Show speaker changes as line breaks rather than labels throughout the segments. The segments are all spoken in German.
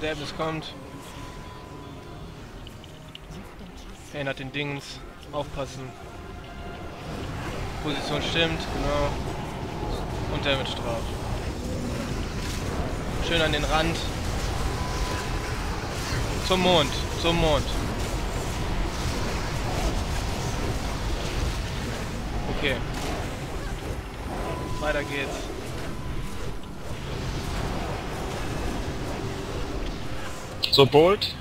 Verderbnis kommt. Erinnert den Dings. Aufpassen. Position stimmt, genau. Und Damage drauf. Schön an den Rand. Zum Mond, zum Mond. Okay. Weiter geht's.
So bold.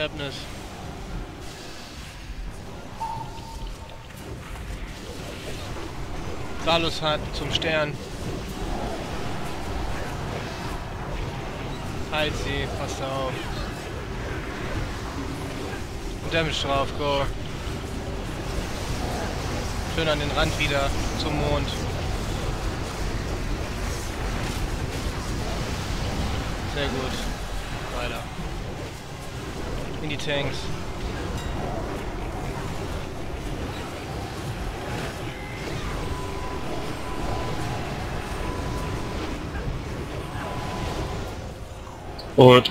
Derbnis. Salus hat zum Stern. Halt sie, passt auf. Und Damage drauf, go. Schön an den Rand wieder, zum Mond. Sehr gut. Weiter. In die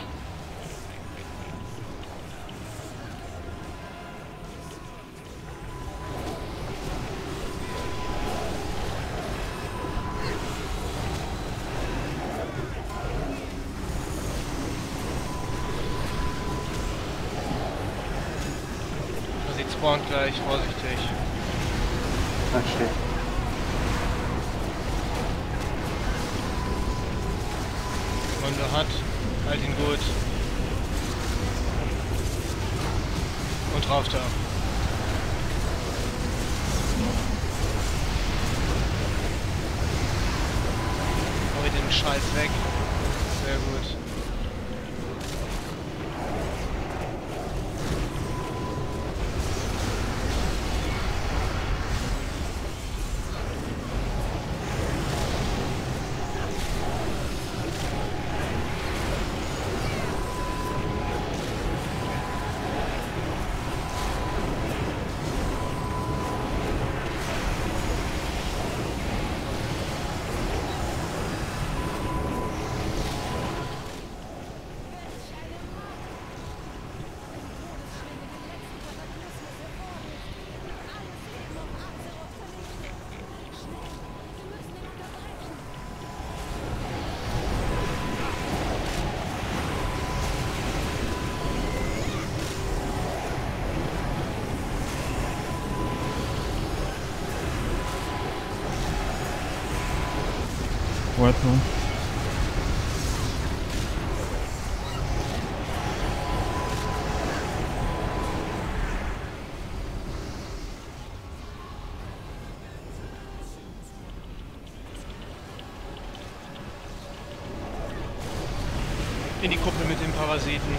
Parasiten.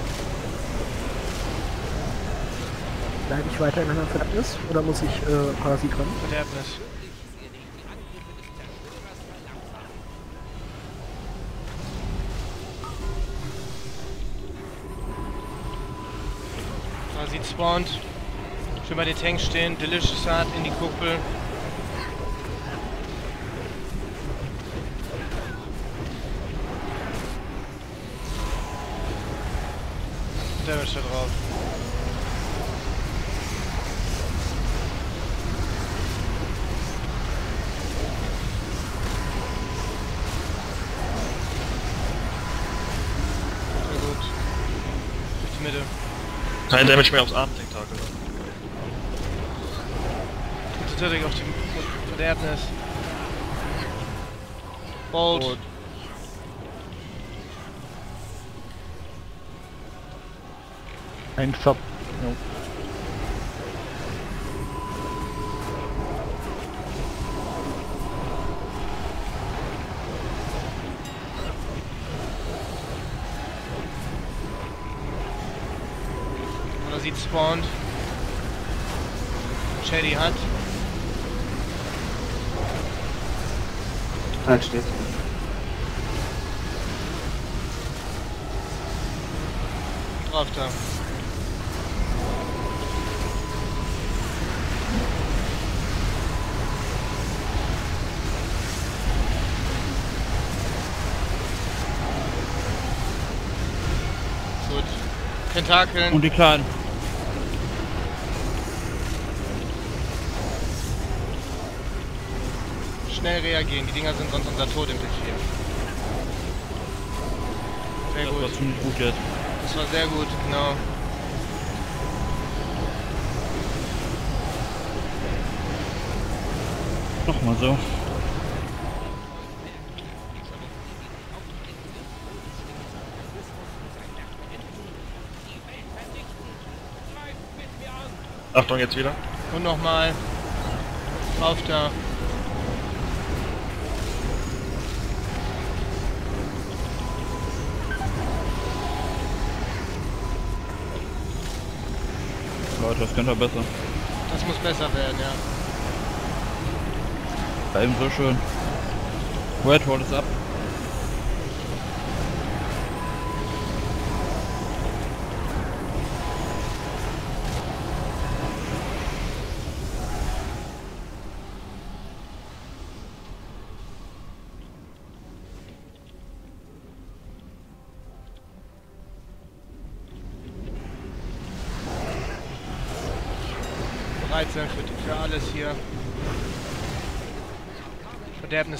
Bleibe ich weiter in einer Verdammnis oder muss ich äh, Parasit ran?
Verderbnis. Parasit spawnt. Schön bei den Tanks stehen. Delicious Hard in die Kuppel.
Kein Damage mehr aufs Armtentakel.
Konzentriert euch auf die Verderbnis. Bolt.
Bolt.
Ein Sub. Jo.
Parasit spawnt. Shady hat.
Halt steht.
Drauf da. Gut. Tentakeln.
Und die Kleinen.
Schnell reagieren. Die Dinger sind sonst unser Tod im Befehl. Sehr
Das war
gut.
ziemlich gut jetzt.
Das war sehr gut, genau.
Nochmal so.
Achtung, jetzt wieder.
Und nochmal. Drauf da.
Das könnte besser.
Das muss besser werden, ja.
War eben so schön. White Wall ist ab.
Bereit sein für, für alles hier.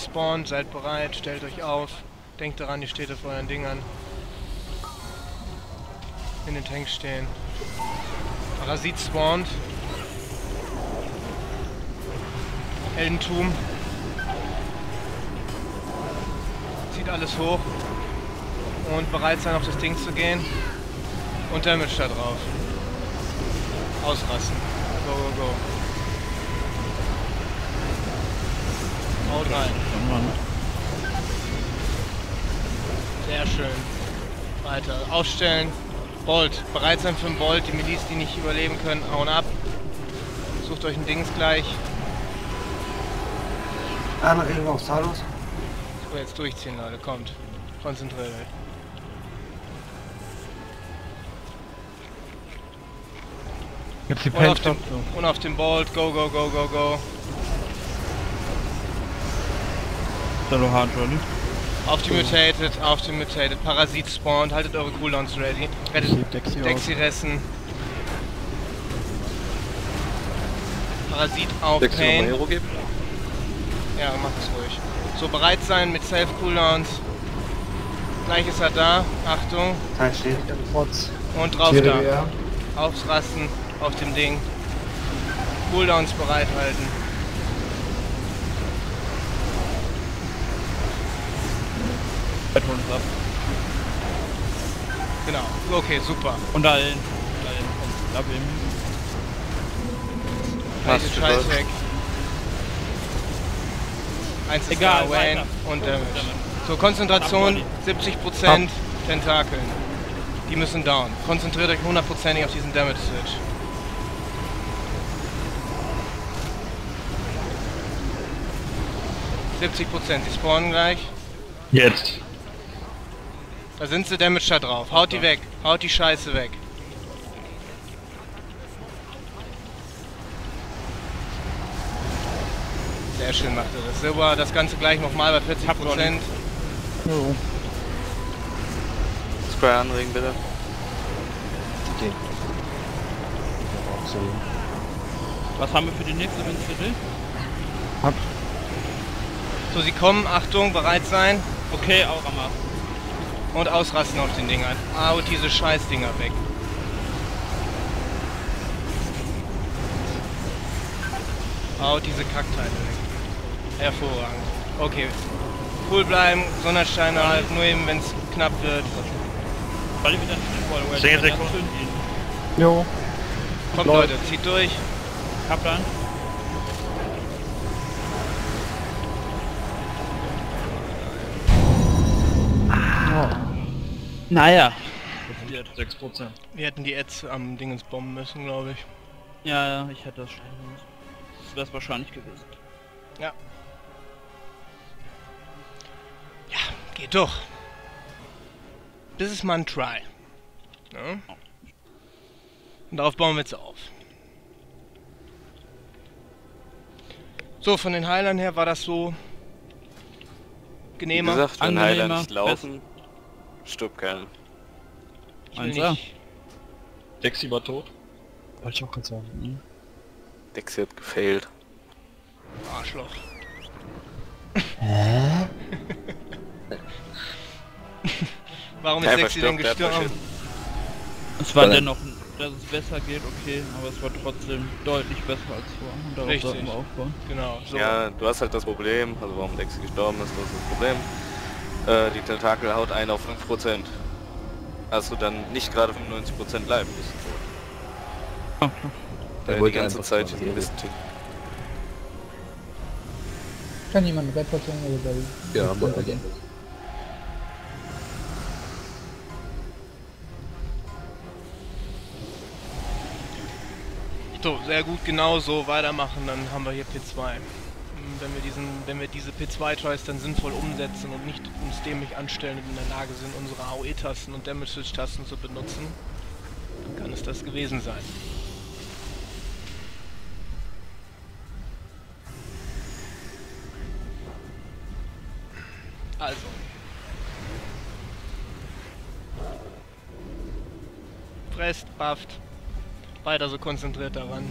Verderbnis spawnt, seid bereit, stellt euch auf. Denkt daran, ihr steht auf euren Dingern. In den Tanks stehen. Parasit spawnt. Heldentum. Zieht alles hoch. Und bereit sein, auf das Ding zu gehen. Und Damage da drauf. Ausrasten. Go, go, go. Haut rein.
Ne?
Sehr schön. Weiter. Ausstellen. Bolt. Bereit sein für einen Bolt. Die Milis, die nicht überleben können, hauen ab. Sucht euch ein Dings gleich.
Einer irgendwo auf Talos.
So, jetzt durchziehen, Leute. Kommt. Konzentriert euch.
Jetzt die
Und auf,
Paint
den, und auf den Bolt. Go, go, go, go, go.
Salo Hard Johnny.
Auf die Mutated, auf die Mutated. Parasit spawnt. Haltet eure Cooldowns ready. Rettet
Dexi aus.
Dexi-Ressen. Parasit auf
nochmal
Pain.
Hero geben?
Ja, mach es ruhig. So, bereit sein mit Self-Cooldowns. Gleich ist er da. Achtung.
Halt steht.
Und drauf da. Aufs Rasten, auf dem Ding. Cooldowns bereithalten.
Ist ab.
Genau. Okay, super.
Und. Da hin. Komm, ab ihm.
Halt den
Passt,
Scheiß
läuft.
weg. Eins ist
Egal,
da, Wayne und Damage. So, Konzentration,
Abbody.
70% Tentakeln. Die müssen down. Konzentriert euch hundertprozentig auf diesen Damage Switch. Prozent, die spawnen gleich.
Jetzt.
Da sind sie Damage da drauf. Haut die weg. Haut die Scheiße weg. Sehr schön macht er das. Silber, das Ganze gleich nochmal bei 40 Prozent.
Jo.
Square anregen bitte.
Was haben wir für die nächste Win-CD?
So, sie kommen. Achtung, bereit sein.
Okay, Aurama.
Und ausrasten auf den Dingern. Haut diese Scheißdinger weg. Haut diese Kackteile weg. Hervorragend. Okay. Cool bleiben, Sonnensteine halten, nur eben wenn es knapp wird.
Zehn Sekunden.
Jo.
Kommt. Leute, zieht durch.
Kaplan. Naja. Passiert.
6%.
Wir hätten die Ads am Dingens bomben müssen, glaube ich.
Ja, ja, ich hätte das schreiben müssen. Das wäre es wahrscheinlich gewesen.
Geht doch. Das ist mal ein Try. Ja? Und darauf bauen wir jetzt auf. So, von den Heilern her war das so
Wie
genehmer.
gesagt, wenn
Angenehmer,
Heiler nicht laufen,
ich will
Einser.
Dexi war tot.
Wollte ich auch gerade sagen.
Dexy hat gefailt.
Arschloch.
Hä?
Warum ist Sexy denn gestorben?
Es war dennoch, ein- dass es besser geht, okay, aber es war trotzdem deutlich besser als vorher. Und darauf
Richtig.
sollten wir aufbauen.
Genau, so.
Ja, du hast halt das Problem, also warum Dexy gestorben ist, das ist das Problem. Äh, die Tentakel haut einen auf 5%. Also dann nicht gerade 95% bleiben bist du tot.
Er
Äh, die ganze Zeit bist du.
Kann jemand Reportieren oder bei
Ja,
runtergehen?
So, sehr gut, genau so weitermachen, dann haben wir hier P2. Wenn wir, diesen, wenn wir diese P2-Tries dann sinnvoll umsetzen und nicht uns dämlich anstellen und in der Lage sind, unsere AOE-Tasten und Damage-Switch-Tasten zu benutzen, dann kann es das gewesen sein. Also. Presst, bufft, weiter so konzentriert daran.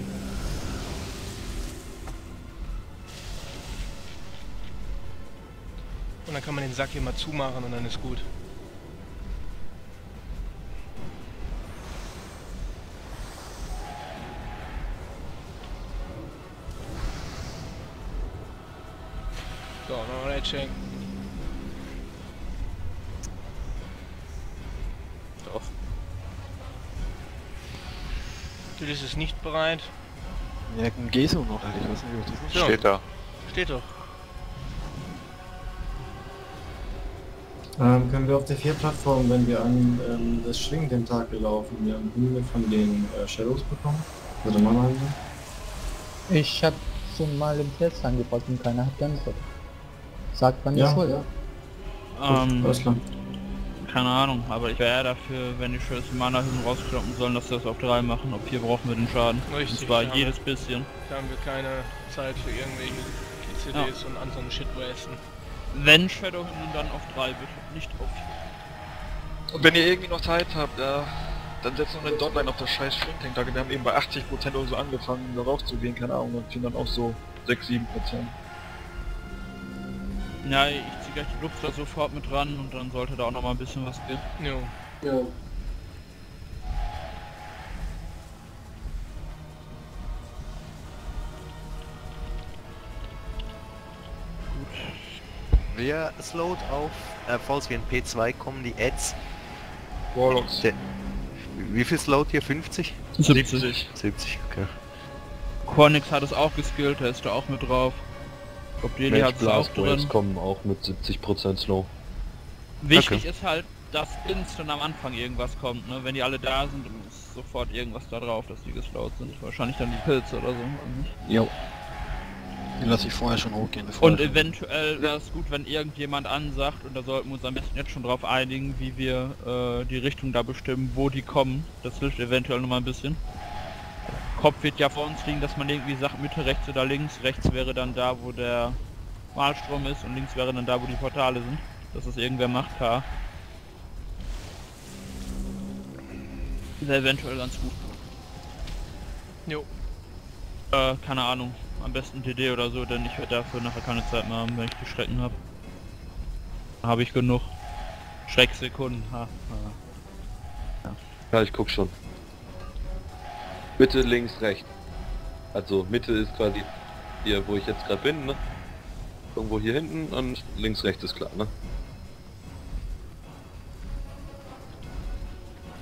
Und dann kann man den Sack hier mal zumachen und dann ist gut. So, noch ein Check.
Doch.
Natürlich ist es nicht bereit.
Ja, ein Geso noch. Ich weiß nicht, ob das
Ja.
Steht da.
Steht doch.
Ähm, können wir auf der 4-Plattform, wenn wir an ähm, das Schwingtentakel laufen, wir haben Hunde von den äh, Shadows bekommen? Also Mana haben wir?
Ich habe schon mal im Test angebracht und keiner hat geantwortet. Sagt man
Ja,
nicht schuld.
ja.
Ähm, keine Ahnung, aber ich wäre eher dafür, wenn die Schönes Mana hinten rauskloppen sollen, dass sie das auf 3 machen. Ob hier brauchen wir den Schaden.
Richtig,
Und zwar
ja.
jedes bisschen.
Da haben wir keine Zeit für irgendwelche PCDs und anderen Shitwasten.
Wenn Shadow hinten dann auf 3 bitte, nicht auf
Und wenn ihr irgendwie noch Zeit habt, ja, dann setzt noch eine Dotline auf das scheiß Schwingtank. Wir haben eben bei 80% oder so angefangen, da rauszugehen, keine Ahnung, und sind dann auch so 6-7%.
Ja, ich zieh gleich die Luft da sofort mit ran und dann sollte da auch noch mal ein bisschen was gehen.
Jo.
Wer slowt auf, äh, falls wir in P2 kommen, die Ads?
Warlocks.
Der, wie viel slowt hier? 50?
70.
70, okay.
Cornix hat es auch geskillt, der ist da auch mit drauf. Ob Deli hat es auch drin.
kommen auch mit 70% Slow.
Wichtig ist halt, dass instant am Anfang irgendwas kommt, ne? Wenn die alle da sind, dann ist sofort irgendwas da drauf, dass die geslowt sind. Wahrscheinlich dann die Pilze oder so.
Jo. Die lasse ich vorher schon hochgehen. bevor
Und eventuell wäre es gut, wenn irgendjemand ansagt, und da sollten wir uns am besten jetzt schon drauf einigen, wie wir äh, die Richtung da bestimmen, wo die kommen. Das hilft eventuell noch mal ein bisschen. Kopf wird ja vor uns liegen, dass man irgendwie sagt, Mitte, rechts oder links. Rechts wäre dann da, wo der Malstrom ist und links wäre dann da, wo die Portale sind. Dass das irgendwer macht, ja. Wäre eventuell ganz gut.
Jo.
Äh, keine Ahnung. Am besten DD oder so, denn ich werde dafür nachher keine Zeit mehr haben, wenn ich die Schrecken habe. Habe ich genug. Schrecksekunden. Ha, ha.
Ja, ich guck schon. Mitte, links, rechts. Also Mitte ist quasi hier, wo ich jetzt gerade bin, ne? Irgendwo hier hinten und links, rechts ist klar, ne?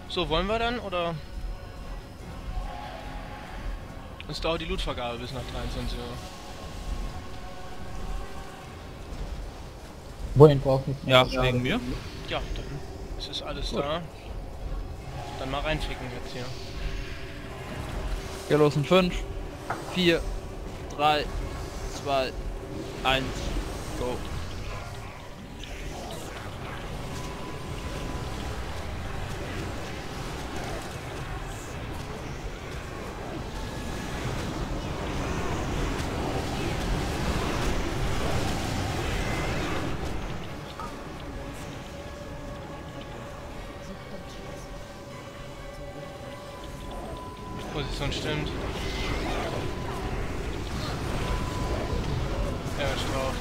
So, wollen wir dann, oder? Es dauert die Lootvergabe bis nach 23 Uhr.
Wohin brauchen wir?
Ja, wegen mir.
Ja, dann ist es alles
Gut.
da. Dann mal reinficken jetzt hier.
Ja, los in 5, 4, 3, 2, 1, go.
Position stimmt. Ja, ist drauf.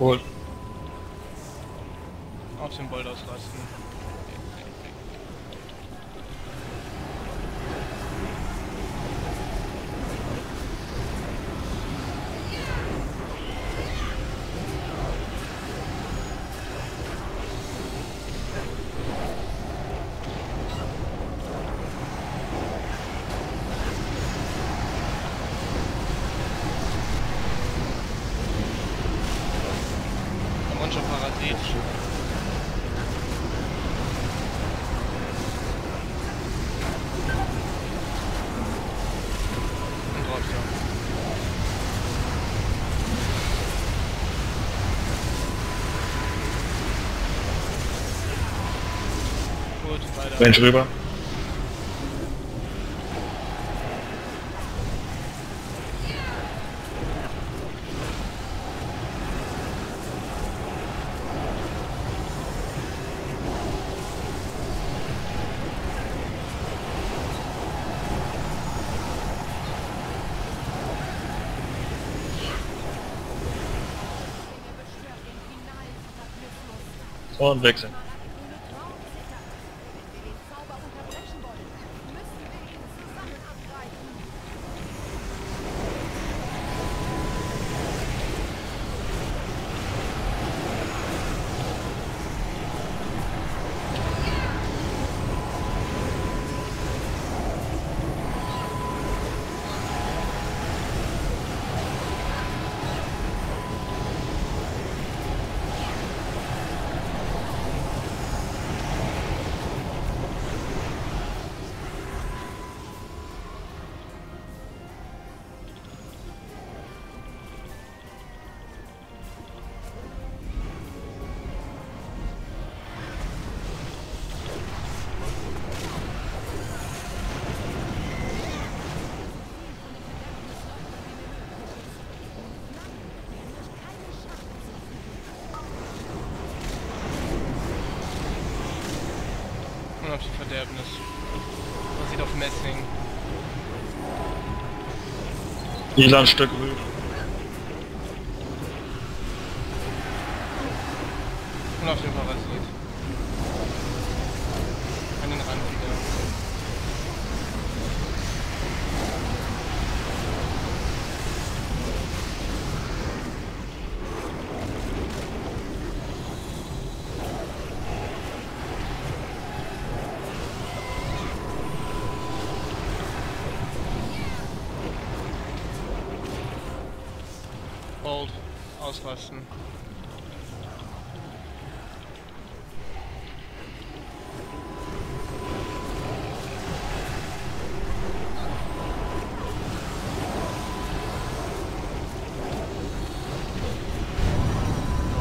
Cool.
Auf den Bolt auslasten. Haben uns schon Parasit. Und drauf, ja.
Range rüber. Und wechseln.
Verderbnis. Man sieht auf Messing.
Lila ein Stück rüber.
Und auf den Parasit. An den Rand wieder. Bold. Ausrasten.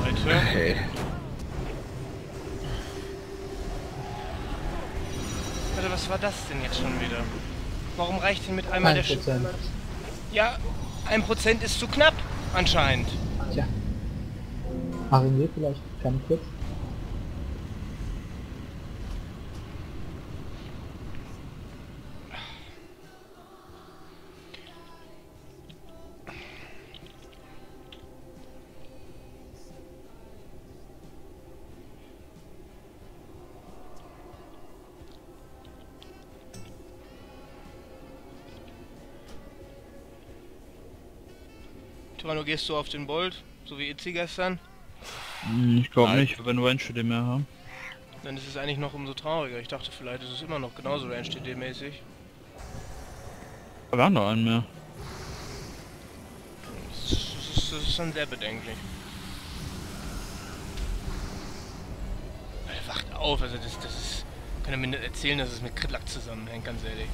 Leute.
Hey.
Warte, was war das denn jetzt schon wieder? Warum reicht denn mit einmal der Sch
1%.
Ja, ein Prozent ist zu knapp, anscheinend.
Tja. Wir vielleicht ganz kurz.
Gehst du auf den Bolt, so wie Itzi gestern?
Hm, Ich glaube nicht, wenn wir Range mehr haben.
Dann ist es eigentlich noch umso trauriger. Ich dachte, vielleicht ist es immer noch genauso Range-TD-mäßig.
Aber wir haben noch einen mehr.
Das ist, das ist, schon sehr bedenklich. Alter, wacht auf, also das, das ist... Kann er mir nicht erzählen, dass es mit Kritlack zusammenhängt, ganz ehrlich.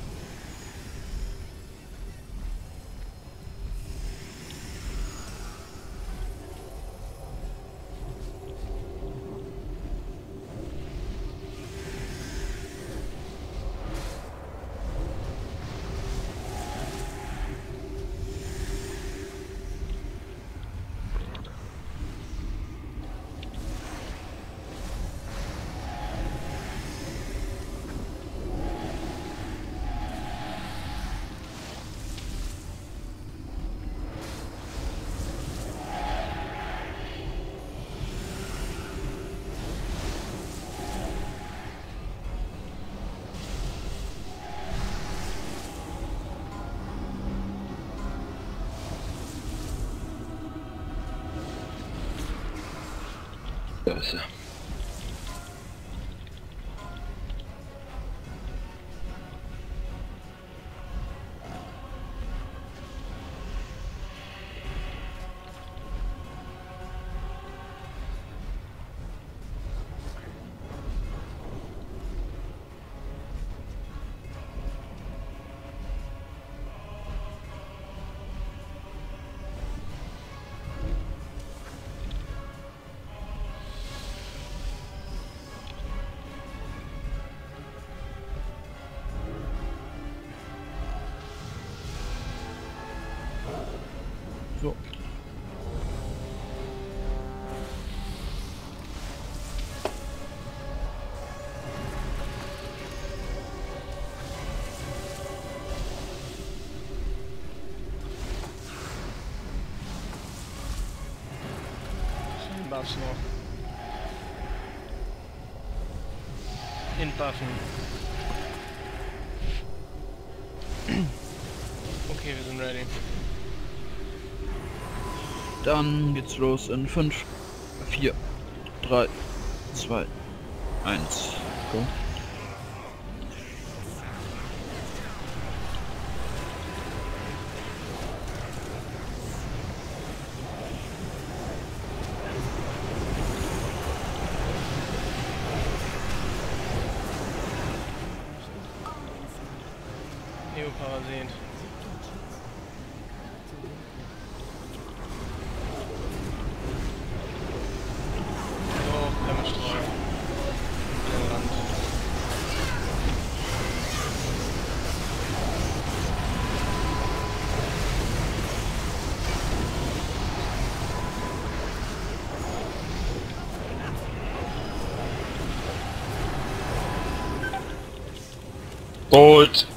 Buffs noch. Entbuffen. Okay, wir sind ready.
Dann geht's los in 5, 4, 3, 2, 1. Go.
Neoparasit. Doch, Bremsstrahl. Den Rand.
Bolt!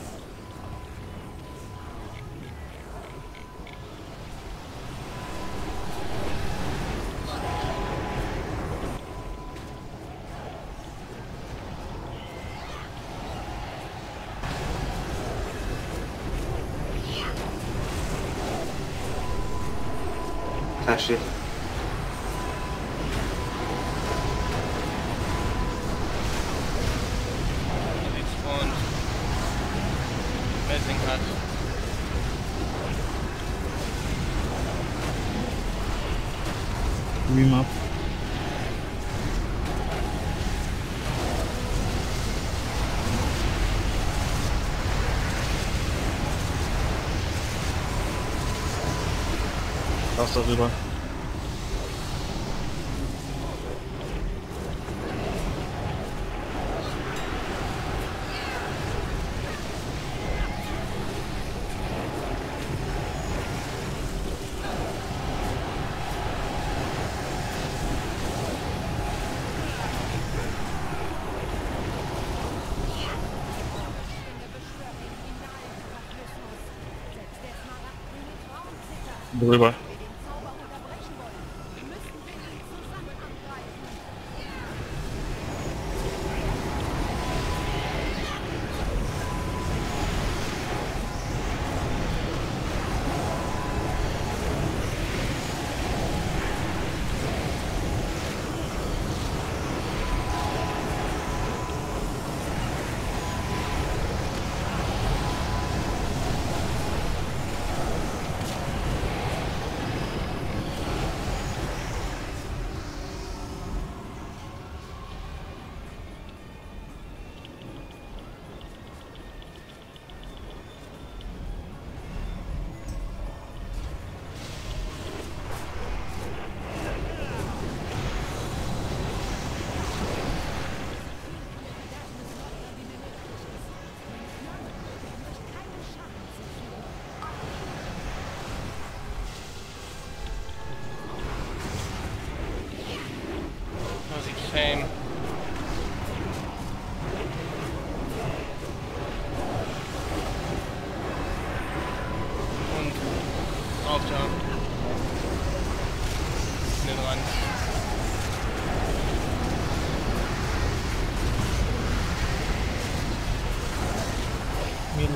Da steht.
Und Messing hat.
Remap.
Lass darüber. Drüber.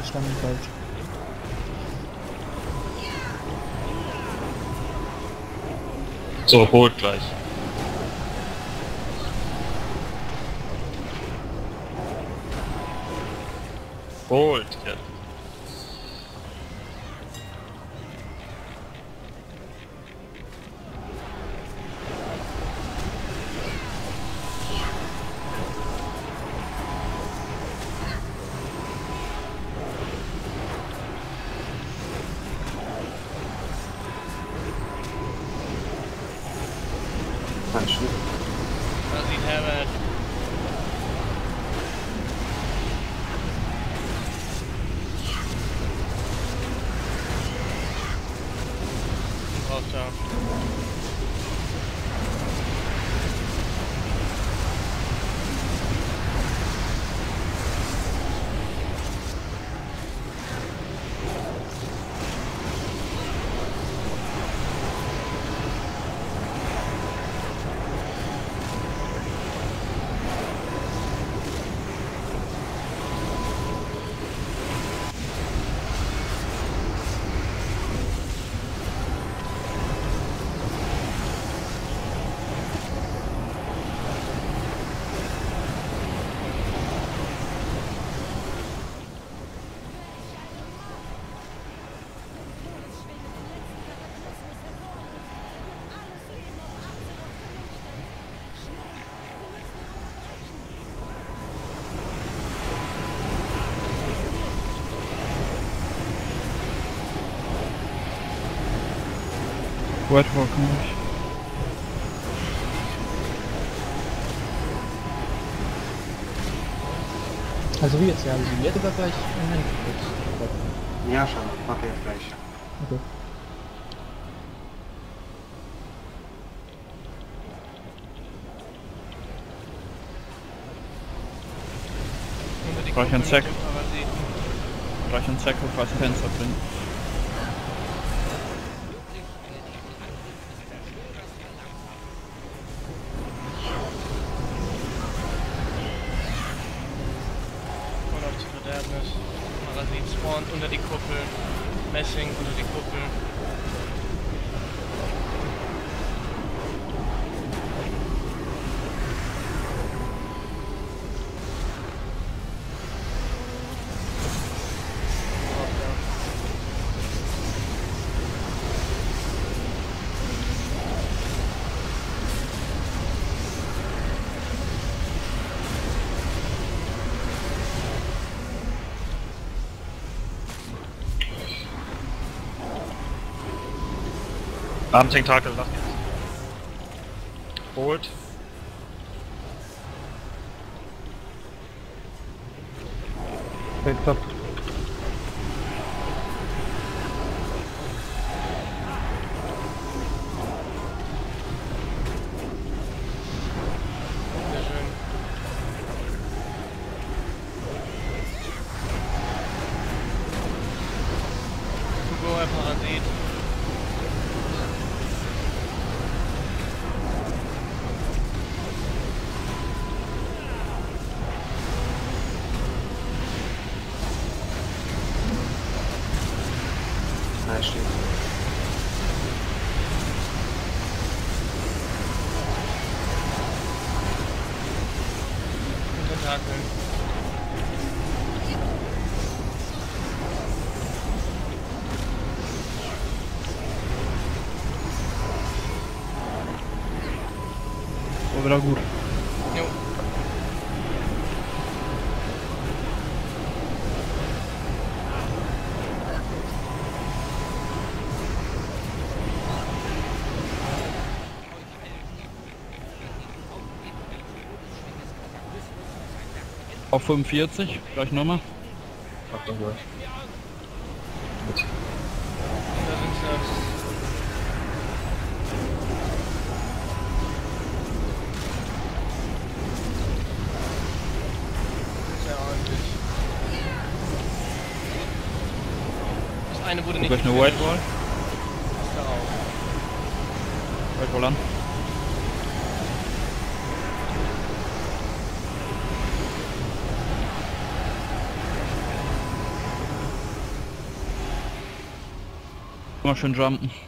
Mädel standen falsch.
So, holt gleich. Holt
Whitehawk nicht.
Also wie jetzt, ja, also jetzt oder gleich im Endeffekt?
Ja, schon. Mach jetzt gleich.
Okay.
Unter die
Brauch ich einen
Kuppel
Zack?
mit dem Parasiten.
Gleich ein Sacrifice Panzer bringen.
I'm
taking target last hit. Forward.
Nein,
Auf 45, gleich nochmal.
Gleich. Mit.
Da sind sie. Sehr ordentlich. Das eine wurde nicht
Gleich eine
gefinisht.
White Wall.
Ist da auch.
White Wall an. Mal schön jumpen.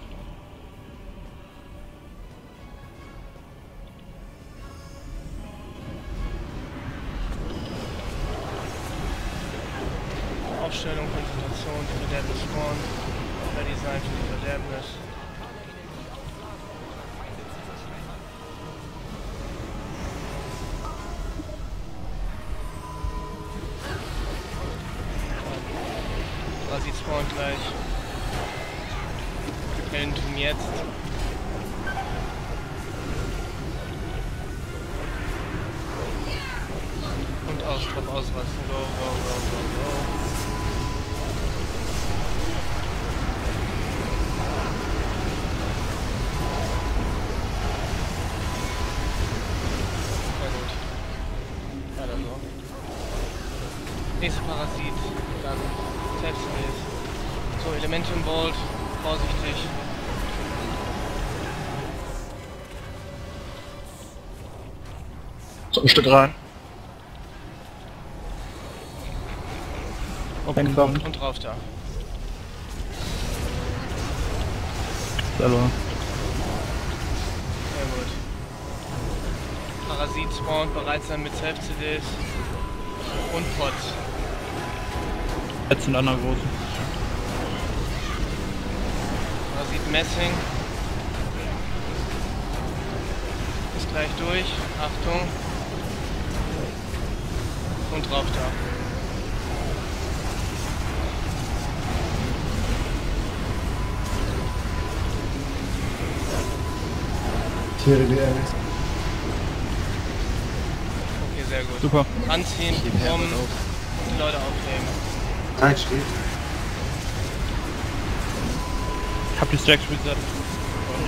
Stück rein.
Picked up.
Und drauf da.
Selber.
Sehr gut. Parasit spawnt, bereit sein mit Self-CDs. Und Pots.
Jetzt sind andere großen.
Parasit Messing. Ist gleich durch. Achtung. Und drauf da.
Tiere die Alice.
Okay, sehr gut.
Super.
Anziehen, um die Leute aufnehmen.
Nein, steht.
Ich hab die Stacks reset.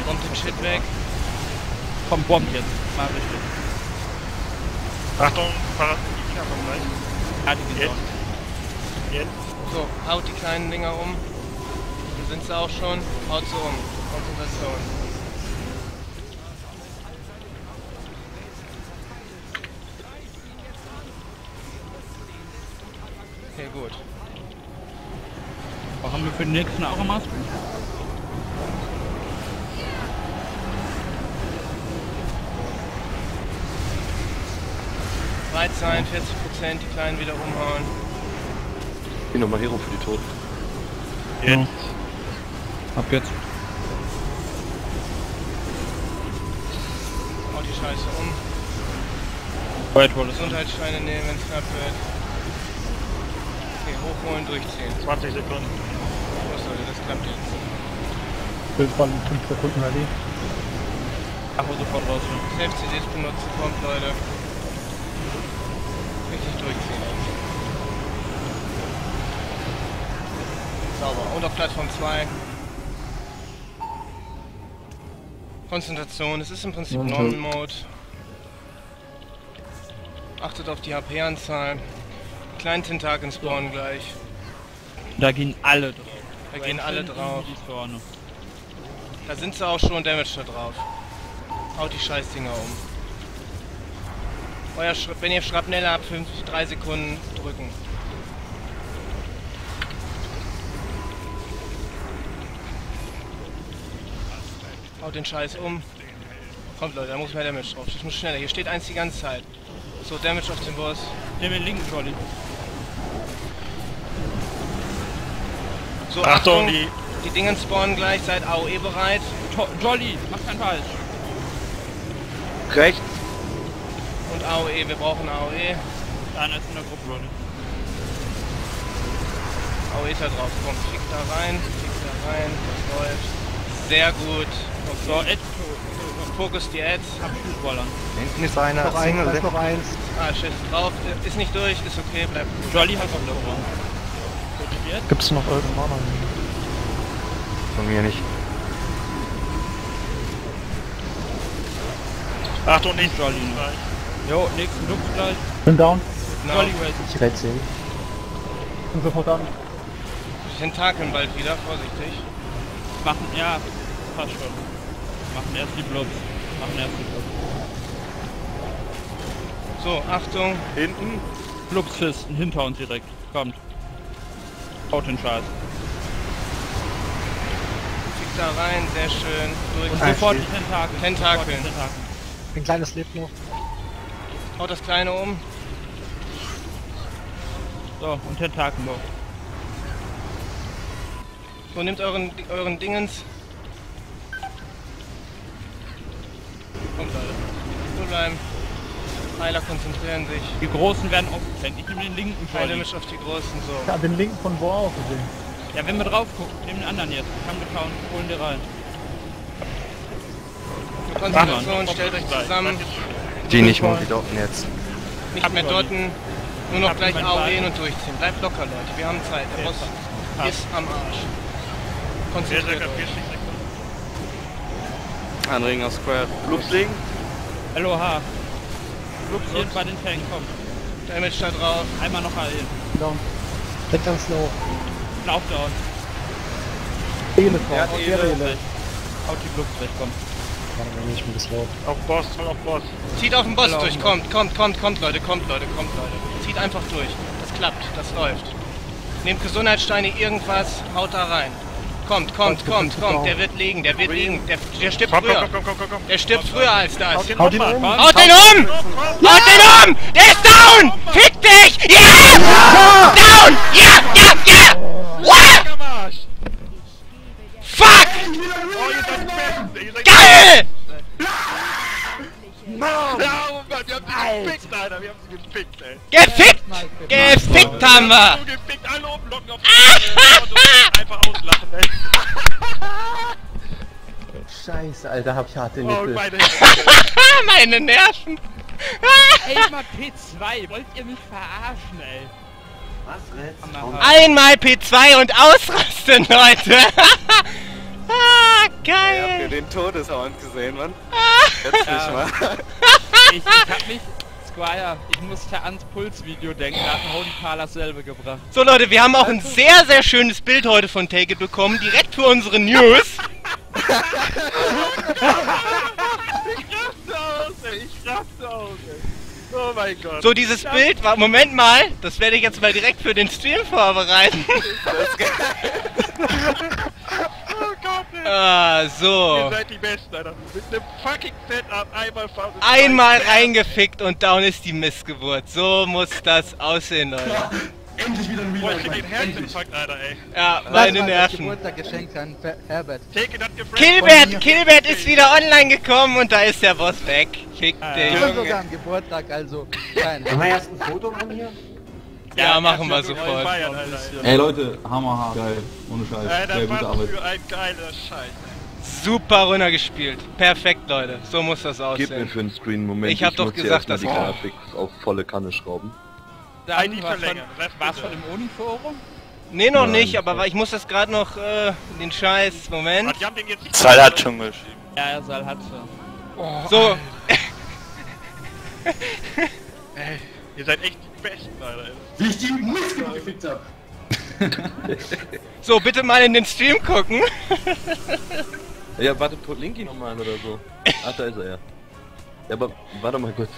Kommt den Shit weg.
Komm, Bomb jetzt. Mal richtig.
Achtung, Fahrrad, Dinger kommen gleich.
Ja, die sind
Jetzt.
So, haut die kleinen Dinger um. Da sind sie auch schon. Haut sie um. Konzentration. Okay, gut.
Aber haben wir für den nächsten auch
Weit sein, 40%, die kleinen wieder umhauen.
Hier nochmal Hero für die Toten.
Jetzt.
Ab jetzt.
Haut die Scheiße um.
White Wall ist
Gesundheitsscheine nehmen, wenn es knapp wird. Okay, hochholen, durchziehen.
20 Sekunden.
Los Leute, das klappt jetzt.
Bild von 5 Sekunden Rallye.
Ach, sofort raus.
Selbst CDs benutzen kommt, Leute. Durchziehen. Sauber. Und auf Plattform 2. Konzentration. Es ist im Prinzip
Okay.
Normal Mode. Achtet auf die HP-Anzahl. Kleinen Tentakel spawnen gleich.
Da gehen alle drauf.
Da gehen alle drauf. Da sind sie auch schon Damage da drauf. Haut die Scheißdinger um. Euer Schra wenn ihr Schrapnelle habt, 5, 3 Sekunden drücken. Haut den Scheiß um. Kommt Leute, da muss mehr Damage drauf. Ich muss schneller. Hier steht eins die ganze Zeit. So, Damage auf den Boss.
Nimm den linken Trolley.
So,
Achtung,
Achtung,
die-
die Dingen spawnen gleich. Seid AOE bereit.
To Jolly, mach keinen falsch.
Rechts.
Und AOE, wir brauchen AOE.
Einer ist in der Gruppe, Jolly.
AOE da drauf. Komm, flieg da rein. Flieg da rein. Das läuft. Sehr gut.
So,
Okay.
Ed,
Fokus die Ads.
hab Shootballern.
Hinten ist einer,
Noch da ist noch eins.
Ah, shit, drauf. Ist nicht durch, ist okay, bleibt gut.
Jolly hat auch noch jetzt.
Gibt's noch irgendeinen Mana?
Von mir nicht.
Achtung, nicht
Jolly. Jo, nächsten Lux gleich.
Bin down.
Race.
Ich rätsel.
Bin sofort an.
Tentakeln bald wieder, vorsichtig.
Machen, ja, passt schon. Machen erst die Blobs. Machen erst die Blobs.
So, Achtung.
Hinten.
Blubsfisten hinter uns direkt. Kommt. Haut den Scheiß.
Flieg da rein, sehr schön. Durch.
Und sofort die Tentakel.
Tentakeln.
Sofort die Tentakel.
Ein kleines lebt noch.
Haut das Kleine um.
So, und Tentakel noch.
So, nehmt euren, euren Dingens. Kommt Leute. So bleiben. Heiler konzentrieren sich.
Die Großen werden aufgefängt. Ich nehme den linken
Kein
Jolly.
Damage auf die Großen, so.
Ich hab den linken von Boa auch gesehen.
Ja, wenn wir drauf gucken, nehmen den anderen jetzt. Ich kann getan, holen die rein.
Für Konzentration, stellt euch zusammen.
Die nicht mal wieder unten jetzt.
Nicht mehr dotten. Nur noch
Hab
gleich
jemand
AOE
weiter?
und durchziehen. Bleibt locker, Leute. Wir haben Zeit. Der Boss ist am Arsch. Konzentriert euch.
Anregen auf Square.
Blubsling.
LOH. Blubs hier bei den Tank, komm.
Damage da drauf.
Einmal noch heilen.
Down. Weg ganz low.
Lauf down.
Ele drauf.
Haut die
Ja,
Blubs
Ele.
Haut die Blubs weg, komm.
Warte mal, ich bin das low.
Auf Boss, voll auf Boss.
Zieht auf den Boss
Genau,
durch. Kommt, kommt, kommt, kommt, Leute. Kommt, Leute. Kommt, Leute. Zieht einfach durch. Das klappt. Das läuft. Nehmt Gesundheitssteine, irgendwas. Haut da rein. Kommt, kommt, kommt, kommt. Der wird liegen. Der wird liegen. Der, der stirbt
Komm, komm,
früher.
komm, komm, komm, komm, komm.
Der stirbt früher als das.
Haut den
um.
Haut den um! Haut den um! Der ist down! Fick dich! Ja! Down! Ja! Ja! Ja!
Sie gefickt, Alter. Wir haben sie gefickt, ey.
Gefickt! Gefickt haben wir!
So gefickt, alle oben locken auf die Einfach auslachen, ey.
Scheiße, Alter, hab ich harte
Oh,
Nippel.
meine
Meine Nerven!
Ey, mal P2, wollt ihr mich verarschen, ey?
Was?
Hammerhart.
Einmal P2 und ausrasten, Leute! ah,
Habt ihr
geil!
den Todeshound gesehen, Mann? Jetzt nicht
Ja.
mal.
Ich, ich hab mich, Squire, ich musste ans Pulsvideo denken, da hat Holy Carl dasselbe gebracht.
So Leute, wir haben auch ein sehr, sehr schönes Bild heute von Take It bekommen, direkt für unsere News.
Ich raste aus, ey. Ich raste aus, ey. Oh mein Gott.
So, dieses Bild war, Moment mal, das werde ich jetzt mal direkt für den Stream vorbereiten.
ey.
ah,
Ihr
so.
seid die Besten, Alter. Mit einem fucking Setup einmal fahren.
Einmal reingefickt und down ist die Missgeburt. So muss das aussehen, Leute.
Endlich wieder ein
Boah, ich den Herzinfarkt, Alter, ey.
Ja, meine Nerven.
An Herbert.
Hat gefressen.
Killbert, Killbert ist wieder online gekommen und da ist der Boss weg. Fick dich.
Ich bin sogar am Geburtstag, also.
Haben wir erst ein Foto von hier?
Ja, machen wir sofort.
Feiern, Alter, ey.
Leute, hammerhart. Geil. Ohne Scheiß.
Alter,
Sehr gute Arbeit.
für ein geiler Scheiß.
Super runtergespielt. Perfekt, Leute. So muss das
Gib mir
aussehen.
für einen Screen Moment.
Ich hab doch
muss hier
gesagt, dass-
die Grafik auf volle Kanne schrauben.
Dann
nicht
war's
verlängern,
war's schon im Uni-Forum?
Nee, noch
Nein,
nicht, aber ich muss das gerade noch, äh, den Scheiß, Moment.
Sal hat schon geschrieben.
Ja, Sal hat schon.
So,
Ey, ihr seid echt die Besten, Alter.
Wie ich die Mist gefickt hab.
so, bitte mal in den Stream gucken.
Ja, warte, put Linky nochmal an oder so. Ach, da ist er ja. Ja, aber warte mal kurz.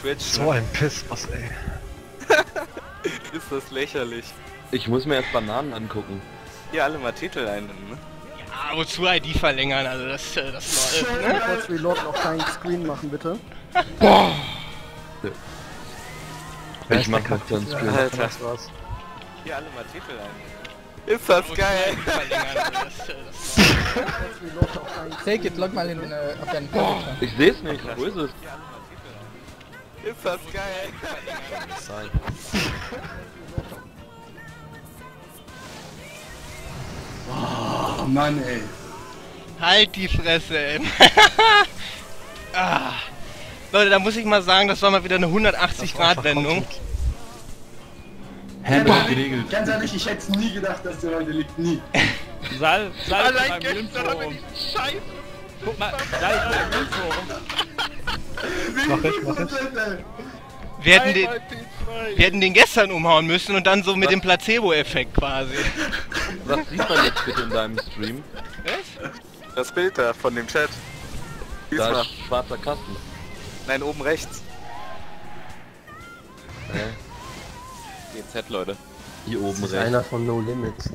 Twitch,
So ein Piss, was ey.
ist das lächerlich.
Ich muss mir erst Bananen angucken.
Hier alle mal Titel einnehmen, ne?
Ah, wozu ID verlängern, also das, äh, das läuft, ne?
Kurz Reload noch keinen Screen machen, bitte.
Ich mach noch dann Screen.
Alter.
Das war's.
Hier alle mal Titel einnehmen. Ist das geil?
Noch keinen
Take it, log mal in, äh, auf deinen Computer.
Ich seh's nicht, wo ist es?
Ist das geil?
Oh Mann, ey.
Halt die Fresse, ey. ah. Leute, da muss ich mal sagen, das war mal wieder eine 180-Grad-Wendung.
Ganz ehrlich, ganz ehrlich, ich hätte nie gedacht, dass der heute liegt. Nie.
Sal, Sal
Allein
beim
gestern haben wir diesen Scheiß.
Guck mal, Sal ist beim Uni-Forum.
Mach ich, mach ich.
Wir hätten, den,
Einmal P2.
wir hätten den gestern umhauen müssen und dann so mit dem Placebo-Effekt quasi.
Was sieht man jetzt bitte in deinem Stream?
Das Bild da von dem Chat.
Da
Diesmal.
ist schwarzer Kasten.
Nein, oben rechts. GZ, Leute.
Hier oben rechts.
einer von No Limits.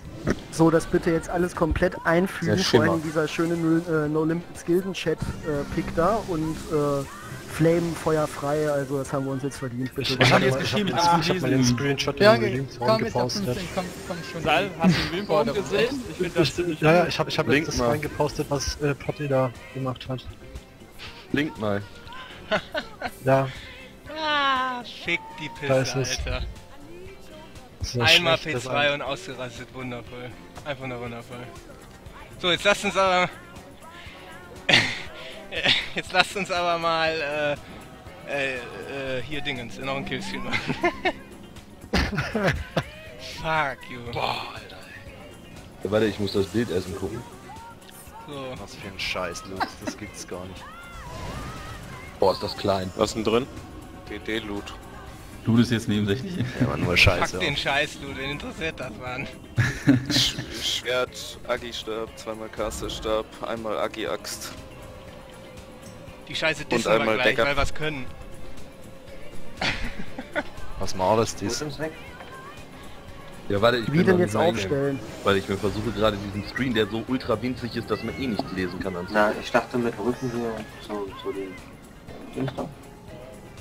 So, das bitte jetzt alles komplett einfügen, vor allem dieser schöne Null- äh, No Limits Gilden Chat äh, Pick da und äh, Flame Feuer frei, also das haben wir uns jetzt verdient, bitte.
Ich
Das
hab
haben
jetzt geschrieben, ich hab mal den Screenshot
Ja,
in den Link
der
gepostet.
15, komm, komm schon.
Sal, hast du den Uni-Forum gesehen? Ich finde das
Ich,
ziemlich
ja, ja, ich habe ich hab
Link
jetzt das
mal.
reingepostet, was äh, Potti da gemacht hat.
Blink mal.
Ja,
Ah, fick die Pisse. Alter.
das ist eine
Einmal
schlechte
P2
Sache.
und ausgerastet, wundervoll. Einfach nur wundervoll. So, jetzt lasst uns aber... jetzt lasst uns aber mal, äh, äh, äh, hier Dingens, noch ein Killstream machen. Fuck you.
Ja, warte, ich muss das Bild erst gucken.
So.
Was für ein Scheiß, Luke, das gibt's gar nicht.
Boah, ist das klein.
Was ist denn drin? DD-Loot.
Du das jetzt nebensächlich?
Ja, aber nur
Fuck
Scheiße.
den Scheiß, du, wen interessiert das, Mann?
Sch Schwert, Agi-Stab, zweimal Caster-Stab, einmal Agi-Axt.
Die Scheiße
Und
dissen wir
einmal
gleich,
Decker.
weil wir's können.
Was war das?
Ist weg?
Ja, warte, ich
Wie
bin
denn jetzt aufstellen?
Weil ich mir versuche gerade diesen Screen, der so ultra winzig ist, dass man eh nicht lesen kann.
Na, ich dachte mit Rücken hier so, so den...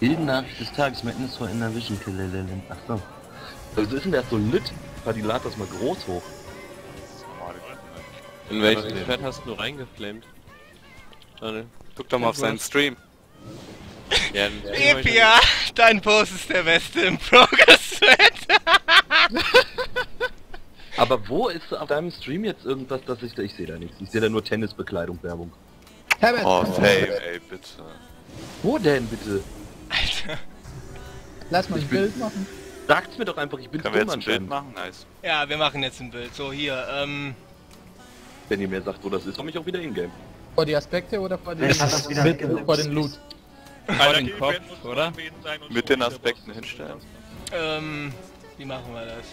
Bildnachricht des Tages, Madness for Inner Vision Kill. Ach so.
Was ist denn der so lit? Paddy, lad das mal groß hoch.
In welchen Chat hast du reingeflamed? Daniel, guck doch mal auf seinen Stream. Ja,
Epia, dein Post ist der beste im Progress-Thread.
Aber wo ist auf deinem Stream jetzt irgendwas, dass ich da... Ich sehe da nichts. Ich sehe da nur Tennisbekleidung Werbung.
Herbert,
Oh, Fame, ey, bitte.
Wo denn bitte?
Alter.
lass mal ein
Ich bin-
Bild machen.
Sagt's mir doch einfach, ich bin
Können wir jetzt ein Bild machen? Nice.
Ja, wir machen jetzt ein Bild. So, hier, ähm...
Wenn ihr mir sagt, wo das ist, komme ich auch wieder in-game.
Vor die Aspekte oder vor den, vor den Loot?
Vor den Kopf, oder?
Mit den Aspekten hinstellen.
Ähm, wie machen wir das?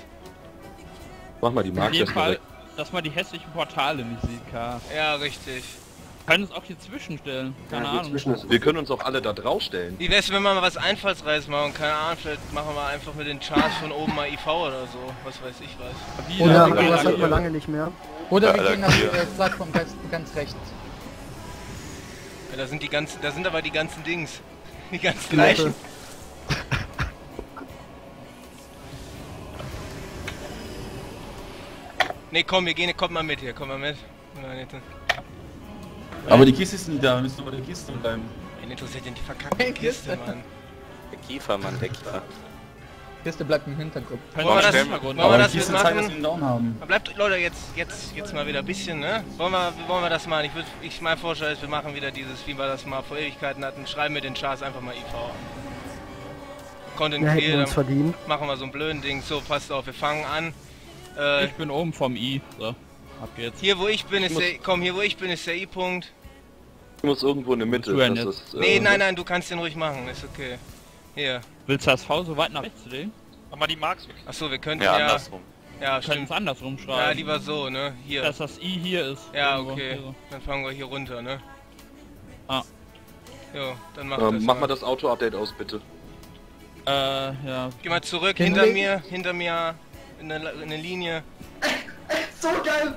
Mach mal die
Auf
Marke
jeden Fall,
direkt.
dass man die hässlichen Portale nicht sieht, K.
Ja, richtig.
Können es auch hier zwischenstellen. Keine
Ja,
Ahnung.
zwischen
Wir können uns auch alle da draufstellen.
Wie wär's, wenn wir mal was Einfallsreiches machen? Keine Ahnung, vielleicht machen wir einfach mit den Charts von oben mal IV oder so. Was weiß ich was.
Wie,
Oder was
wie-
hatten wir lange nicht mehr?
Oder wir
Ja,
gehen
hier.
äh, Plattform ganz, ganz rechts.
Ja, da sind die ganzen, da sind aber die ganzen Dings. Die ganzen
Die
Leichen. Ne, komm, wir gehen, kommt mal mit hier, komm mal mit. Nicht-
Aber die Kiste ist nicht da, wir müssen bei der Kiste bleiben.
Wen interessiert denn die verkackte Kiste. Mann?
Der Kiefermann, der Kiefer.
Kiste bleibt im Hintergrund.
Wollen wir das, wollen wir das jetzt
Kiste zeigt, dass wir
machen?
einen Down haben.
Bleibt, Leute, jetzt, jetzt, jetzt mal wieder ein bisschen, ne? Wollen wir, wollen wir das machen? Ich würde, ich, mein Vorschlag ist, wir machen wieder dieses, wie wir das mal vor Ewigkeiten hatten, schreiben wir den Chars einfach mal IV. Content
Ja,
Clear,
uns
dann
verdient.
machen wir so ein blöden Ding. So, passt auf, wir fangen an. Äh,
Ich bin oben vom I. So, ab geht's.
hier wo ich bin ist
muss-
der, komm, hier wo ich bin ist der I-Punkt.
Ich muss irgendwo in der Mitte.
Du
das ist, äh,
Nee, nein, nein, du kannst den ruhig machen, ist okay. Hier.
Willst du das V so weit nach rechts legen?
Mach mal die Marks weg.
Achso, wir könnten
Ja,
ja...
andersrum.
Ja,
Wir können
stimmt.
es andersrum schreiben.
Ja, lieber so, ne? Hier.
Dass das I hier ist.
Ja,
Irgendwo.
okay.
Hier.
Dann fangen wir hier runter, ne?
Ah.
Jo, dann mach
Ähm,
das
mach mal das Auto-Update aus, bitte.
Äh, ja.
Geh mal zurück, hinter mir, hinter mir, in der, in der Linie.
So geil!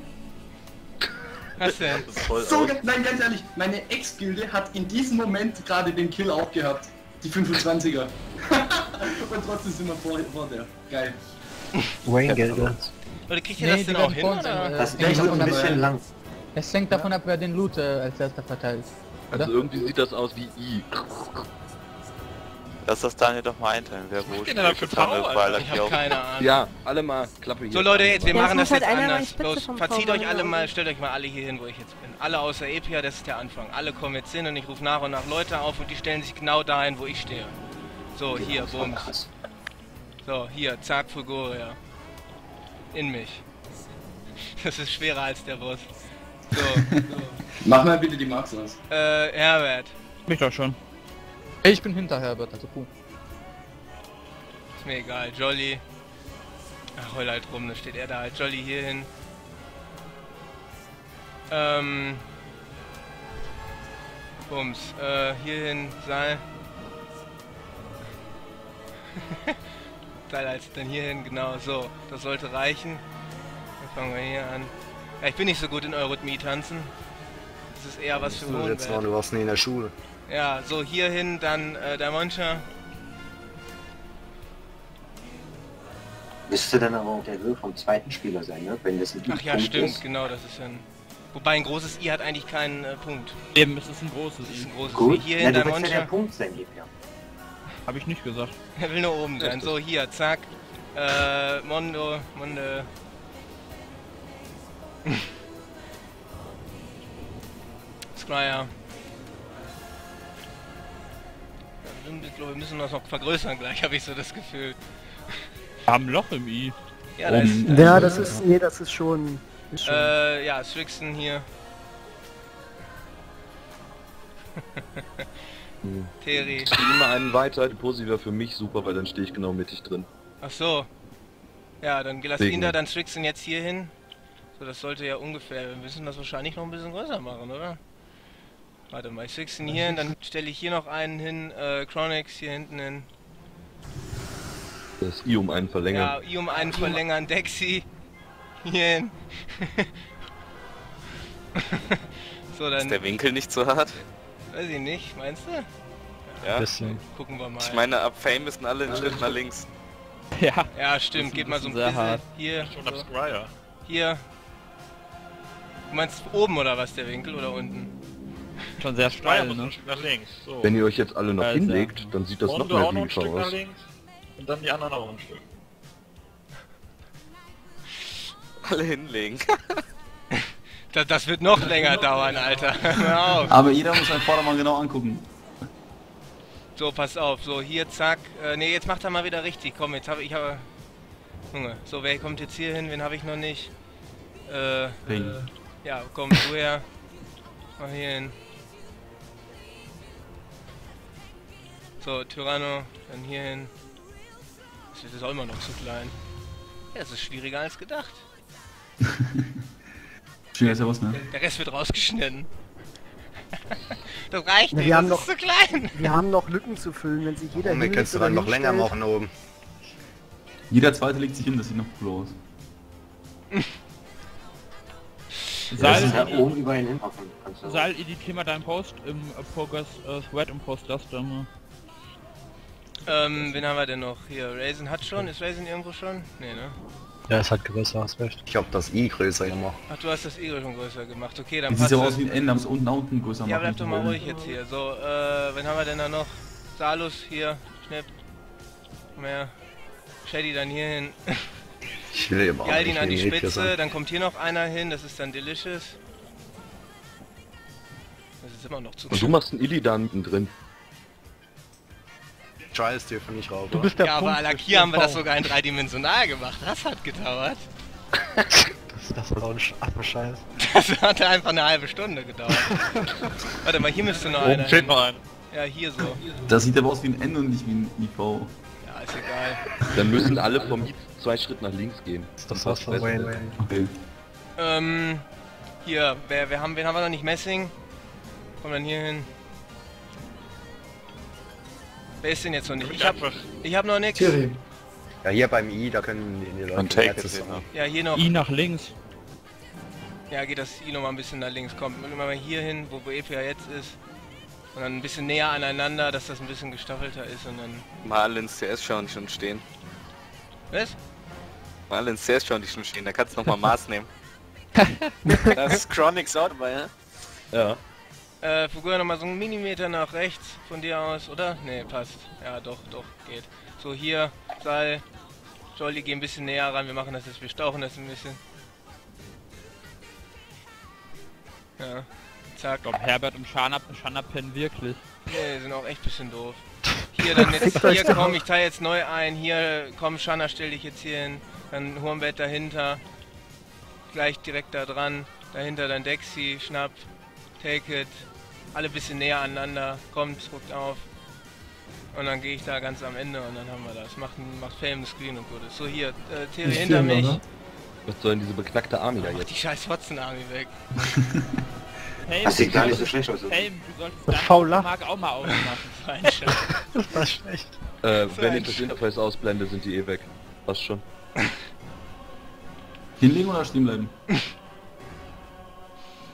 Was denn?
So! Nein, ganz ehrlich, meine Ex-Gilde hat in diesem Moment gerade den Kill auch gehabt. Die 25er. Und trotzdem sind wir vor, vor der. Geil.
Wayne Gelder.
Leute, kriegt ihr
Nee,
das denn auch hin, oder?
äh,
Das
hängt davon
ein bisschen lang.
Es hängt davon ab, wer den Loot äh, als erster verteilt.
Also
Oder?
irgendwie sieht das aus wie I.
Lass das Daniel doch mal einteilen, wer wo er
Ich hab keine Ahnung.
Ja, alle mal Klappe hier.
So Leute, jetzt, wir
Ja,
machen das
halt
jetzt anders. Los, verzieht euch alle
laufen.
mal, stellt euch mal alle hier hin, wo ich jetzt bin. Alle außer Epia, das ist der Anfang. Alle kommen jetzt hin und ich rufe nach und nach Leute auf und die stellen sich genau dahin, wo ich stehe. So, hier, bums. So, hier, zack, Fulgoria. In mich. Das ist schwerer als der Boss. So,
Mach mal bitte die Marks aus.
äh, Herbert.
Mich doch schon.
Ich bin hinter Herbert, also cool.
Ist mir egal, Jolly. Ach, heul halt rum, da steht er da halt. Jolly hier hin. Ähm. Bums. Äh, hier hin, Seil. Seil als dann hier hin, genau, so. Das sollte reichen. Dann fangen wir hier an. Ja, ich bin nicht so gut in Eurythmie tanzen. Das ist eher was für
So, jetzt war
Hohenwert.
du warst nie in der Schule.
Ja, so hier hin, dann äh, der Moncha.
Müsste dann aber auch der Höhe vom zweiten Spieler sein, ne? Wenn das ein
Ach ja,
Punkt
stimmt,
ist.
genau, das ist ein. Wobei ein großes I hat eigentlich keinen äh, Punkt.
Eben, es ist ein großes
Das ist
I.
ein großes
Gut,
I. Hier
Na,
hin
du
der
willst ja der. Punkt sein, Ebner.
Hab ich nicht gesagt.
Er will nur oben sein. So, hier, zack. Äh, Mondo, Monde. Scryer. Ich glaube, wir müssen das noch vergrößern gleich, habe ich so das Gefühl.
Haben ein Loch im I.
Ja, da ist,
Ja, das ist, nee, das ist schon, ist schon.
äh, ja, Strixen hier. Terry.
Ich spiele mal einen weiter, die Posi wäre für mich super, weil dann stehe ich genau mittig drin.
Ach so. Ja, dann lass ihn da, dann Strixen jetzt hier hin. So, das sollte ja ungefähr, wir müssen das wahrscheinlich noch ein bisschen größer machen, oder? Warte mal, ich Strixen hier hin, dann stelle ich hier noch einen hin, äh, Chronix hier hinten hin.
Das I um einen verlängern.
Ja, I um einen verlängern, Dexy. Hier hin. so, dann,
Ist der Winkel nicht zu hart?
weiß ich nicht, meinst du?
Ja.
Bisschen.
Gucken wir mal.
Ich meine, ab Fame müssen alle einen Schritt nach links.
Ja.
Ja, stimmt, geht mal so ein
bisschen hart.
Hier,
Schon
so, hier. Du meinst oben oder was, der Winkel, oder unten?
Schon sehr steil, ne?
ein Stück nach links. So.
Wenn ihr euch jetzt alle noch
Alter.
hinlegt, dann sieht das noch mehr wie aus.
links. Und dann die anderen auch ein Stück.
Alle hinlegen.
Das, das wird noch länger dauern, Alter.
Aber jeder muss seinen Vordermann genau angucken.
So, pass auf. So, hier, zack. Äh, ne, jetzt macht er mal wieder richtig. Komm, jetzt habe ich aber... Junge, so, wer kommt jetzt hier hin? Wen habe ich noch nicht? Äh,
Ping.
ja, komm, du her. Mal hier hin. So, Tyranno, dann hier hin. Das ist auch immer noch zu klein. Ja, das ist schwieriger als gedacht.
Schön ist ja was, ne?
Der Rest wird rausgeschnitten. das reicht nicht,
wir
das
haben
ist
noch-
zu klein.
Wir haben noch Lücken zu füllen, wenn sich jeder
Und wir
hinlegt
kannst du dann noch länger machen oben.
Jeder zweite legt sich hin, das sieht noch cool aus.
Ist ja oben über ihn hin.
Editier mal deinen Post im Progress äh, Thread und post das dann mal.
Ähm, wen haben wir denn noch? Hier, Raisin hat schon. Ist Raisin irgendwo schon? Nee, ne?
Ja, es hat größer, hast recht.
Ich hab das I größer gemacht.
Ach, du hast das Igel schon größer gemacht. Okay, dann
Jetzt sieht
passt
ja aus wie ein N, haben es unten unten größer
Ja, bleib doch mal ruhig jetzt hier. So, äh, wen haben wir denn da noch? Salus hier. Schnipp. Mehr. Shady dann hier hin.
Ich will eben auch
Galdin
nicht
an die Spitze, dann kommt hier noch einer hin, das ist dann Delicious. Das ist immer noch zu
Und du machst einen Illidan mittendrin.
Trials dir von nicht rauf.
Du bist der
Ja, aber
Punkt
Alak,
des
hier haben wir das sogar in dreidimensional gemacht. Das hat gedauert.
Das, das ist auch ein Sch- ach, Scheiß.
Das hat einfach eine halbe Stunde gedauert. Warte mal, hier müsste noch einer.
Oben steht
hin.
noch ein.
Ja, hier so.
Das sieht aber aus wie ein N und nicht wie ein IV.
Ja, ist egal.
Dann müssen alle vom zwei Schritt nach links gehen.
Das ist was
passt
von. Wayne.
Okay.
Ähm, hier, wer, wer haben, wen haben wir noch nicht? Messing? Komm dann hier hin. Wer ist denn jetzt noch nicht? Ich hab, ich hab noch.
Thierry.
Ja, hier beim I, da können die, die Leute
Und Take
zusammen.
Ja, hier noch.
I nach links.
Ja, geht das I noch mal ein bisschen nach links. Kommt mal hier hin, wo, ja jetzt ist. Und dann ein bisschen näher aneinander, dass das ein bisschen gestaffelter ist und dann...
Mal alle ins CS schauen, die schon stehen.
Was?
Mal alle ins CS schauen, die schon stehen. Da kannst du nochmal Maß nehmen. da ist Chronix auch dabei, ja?
Ja.
Äh, Fugura noch mal so einen Millimeter nach rechts von dir aus, oder? Ne, passt. Ja, doch, doch, geht. So, hier, Seil. Jolly, geh ein bisschen näher ran. Wir machen das jetzt, wir stauchen das ein bisschen. Ja. Zack.
Ich glaube, Herbert und Shana, Shana pennen wirklich.
Nee, sind auch echt ein bisschen doof. Hier, dann jetzt, hier komm, ich teile jetzt neu ein. Hier, komm, Shanna, stell dich jetzt hier hin. Dann Hornbett dahinter. Gleich direkt da dran. Dahinter dann Dexy, Schnapp, Take It. Alle ein bisschen näher aneinander. Kommt, ruckt auf. Und dann gehe ich da ganz am Ende und dann haben wir das. Macht, ein- macht Fame Screen und gut ist. So, hier, äh, Thierry
Ich
hinter
film noch,
mich.
ne?
Was soll denn diese beknackte Army da jetzt?
die scheiß Fotzen-Army weg.
Helm,
Das sieht gar nicht so schlecht aus.
Helm, du solltest
Das Fauler.
Mark auch mal
Scheiß.
Das war schlecht.
Äh,
So
wenn ich das Interface ausblende, sind die eh weg. Passt schon.
Hinlegen oder stehen bleiben?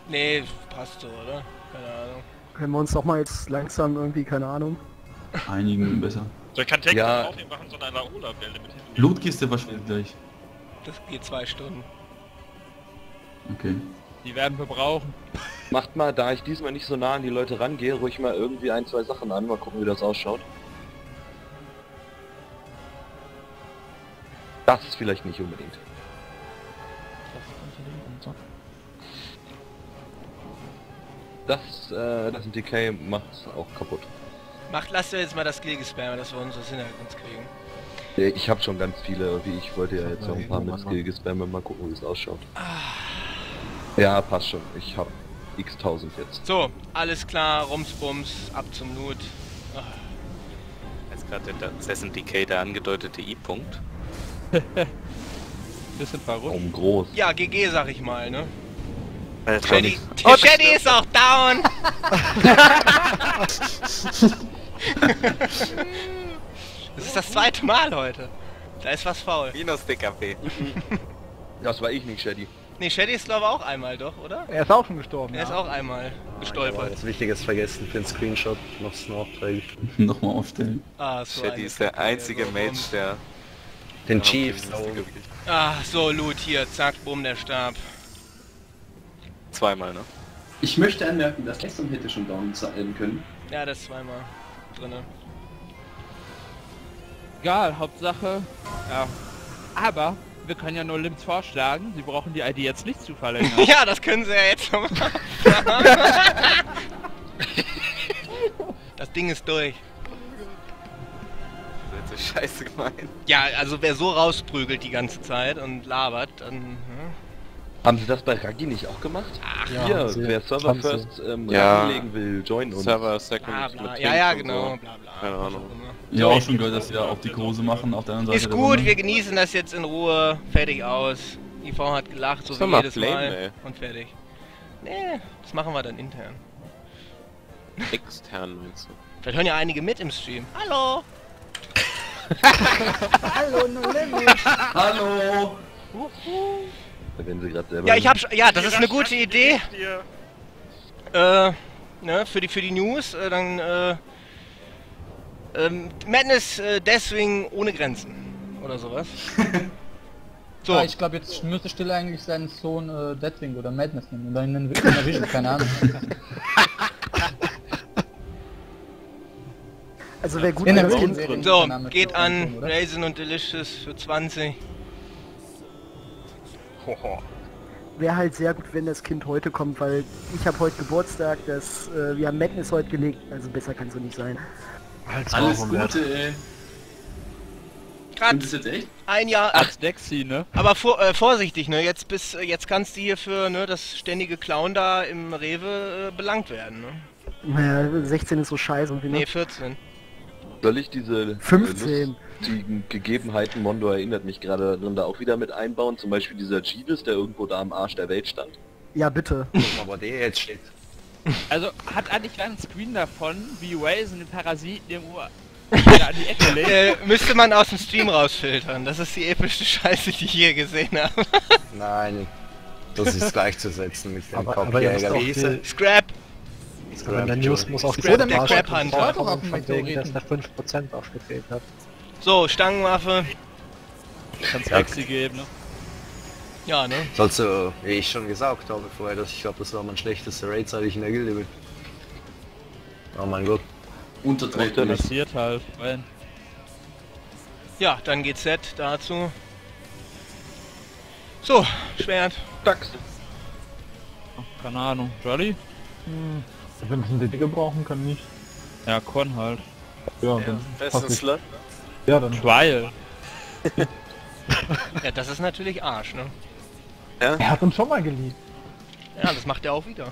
nee, passt so, oder?
Können wir uns doch mal jetzt langsam irgendwie, keine Ahnung.
Einigen besser.
So, ich kann Take
Ja.
ja. aufnehmen, machen so eine Laola-Welle mit hinten.
Blutkiste verschwindet gleich.
Das geht zwei Stunden.
Okay.
Die werden wir brauchen.
Macht mal, da ich diesmal nicht so nah an die Leute rangehe, ruhig mal irgendwie ein, zwei Sachen an. Mal gucken, wie das ausschaut. Das ist vielleicht nicht unbedingt. Das, äh, das Decay macht auch kaputt.
Macht, lasst ihr jetzt mal das Skill gespammen, dass wir unseres Hintergrunds kriegen.
Äh, Ich habe schon ganz viele, wie ich wollte ja jetzt noch ein paar mit Skill gespammt, mal gucken, wie es ausschaut. Ja, passt schon. Ich habe x-tausend jetzt.
So, alles klar, Rumsbums, ab zum Loot. Ah,
Jetzt gerade der Assassin Decay der angedeutete I-Punkt.
Bisschen verrückt.
Um groß.
Ja, GG sag ich mal, ne?
Äh,
Shady,
Oh,
Shady ist auch down! das ist das zweite Mal heute. Da ist was faul.
Minus DKP.
Das war ich nicht, Shady.
Nee, Shady ist glaube ich auch einmal doch, oder?
Er ist auch schon gestorben.
Er ist auch einmal gestolpert.
Das Wichtiges vergessen für den Screenshot. Noch Snorträge.
Nochmal aufstellen.
Ah, so
Shady ist der einzige
so,
Mage,
bumm.
der...
Den
der
Chiefs. Oh.
Ah, so, Loot hier, zack, bumm, der Stab.
Zweimal, ne?
Ich möchte anmerken, dass Gestern hätte schon down sein können.
Ja, das ist zweimal drinne.
Egal, Hauptsache. Ja. Aber wir können ja nur Limbs vorschlagen. Sie brauchen die ID jetzt nicht zu verlängern.
ja, das können sie ja jetzt schon mal. das Ding ist durch.
Das ist so scheiße gemein.
Ja, also wer so rausprügelt die ganze Zeit und labert, dann... Hm?
Haben sie das bei Raggi nicht auch gemacht?
Ach,
Hier,
haben sie.
wer Server
Haben.
First ähm,
Ja.
anlegen will, join uns.
Server
Bla,
Second
bla.
mit
Ja, ja, genau, bla bla.
Keine Ahnung.
immer.
Ja, auch schon gehört, dass sie da auf die Kurse machen, auf der anderen Seite
Ist gut,
Runde.
wir genießen das jetzt in Ruhe. Fertig aus. IV hat gelacht, so
Sag
wie
mal,
jedes
Flame,
Mal.
ey.
Und fertig. Nee, das machen wir dann intern.
Extern meinst du?
Vielleicht hören ja einige mit im Stream. Hallo!
Hallo, no limit.
Hallo!
Wenn sie gerade selber.
Ja, ich hab schon, ja, das ist eine gute Idee. Äh, ne, für die, für die News, äh, dann, äh, ähm, Madness, äh, Deathwing ohne Grenzen. Oder sowas. So.
Ah, ich glaube, jetzt müsste Still eigentlich seinen Sohn äh, Deathwing oder Madness nennen. Oder in in der Vision, keine Ahnung.
Also wäre gut, wenn das
So, geht an? Raisin und Delicious für 20.
Wäre halt sehr gut, wenn das Kind heute kommt, weil ich habe heute Geburtstag, das, äh, wir haben Madness heute gelegt, also besser kann es so nicht sein.
Alles Gute, ey.
Grad
Und das jetzt echt?
ein Jahr. Ach,
Als Dexy, ne?
aber vor, äh, vorsichtig, ne? Jetzt bis äh, jetzt kannst du hier für ne, das ständige Klauen da im Rewe äh, belangt werden, ne?
Naja, 16 ist so scheiße und wie
Nee,
ne?
14.
Soll ich diese
15.
lustigen Gegebenheiten, Mondo erinnert mich gerade daran, da auch wieder mit einbauen? Zum Beispiel dieser Jeeves, der irgendwo da am Arsch der Welt stand.
Ja, bitte.
Aber der jetzt steht.
Also hat eigentlich einen Screen davon, wie Raisin den Parasiten im Uhr wieder an die Ecke legt.
Äh, müsste man aus dem Stream rausfiltern. Das ist die epischste Scheiße, die ich je gesehen habe.
Nein, das ist gleichzusetzen mit dem Kopfjäger. er?
die-
Scrap!
In der News muss auch
Scrap, der Crab Hunter.
kommen,
Doch auf Meteoriten.
dass der 5% aufgefehlt hat.
So, Stangenwaffe.
Kannst
Ja.
Geben, ne?
Ja, ne?
Sollst du, wie ich schon gesagt habe vorher, dass ich glaube, das war mein schlechtester Raid, seit ich in der Gilde bin. Oh mein Gott.
Unter drei Pullis.
Passiert halt. Wenn.
Ja, dann GZ dazu. So, Schwert.
Dax.
Keine Ahnung. Jolly?
Wenn ich einen DD gebrauchen kann, nicht.
Ja, Con halt.
Ja, dann
Besten. Slot.
Ja, dann.
Trial.
Ja, das ist natürlich Arsch, ne?
Er hat uns schon mal geliebt.
Ja, das macht er auch wieder.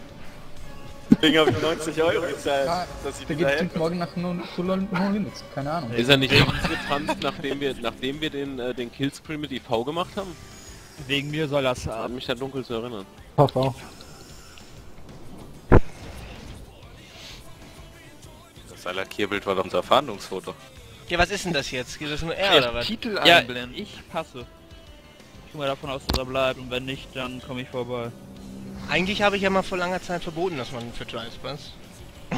Deswegen habe ich 90 Euro gezahlt,
Ja,
dass ich da
geht
herkomme.
morgen nach Null Null Limits, keine Ahnung.
Ist er nicht rausgetanzt, nachdem wir, nachdem wir den, äh, den Killscreen mit IV gemacht haben?
Wegen mir soll das
Hat
haben.
mich da dunkel zu erinnern.
Pass auf.
Das Salakierbild war doch unser Fahndungsfoto.
Ja, was ist denn das jetzt? Geht das nur R oder was?
Titel
Ja,
einblenden.
ich passe. Ich gehe mal davon aus, dass er bleibt und wenn nicht, dann komme ich vorbei.
Eigentlich habe ich ja mal vor langer Zeit verboten, dass man für Trials passt.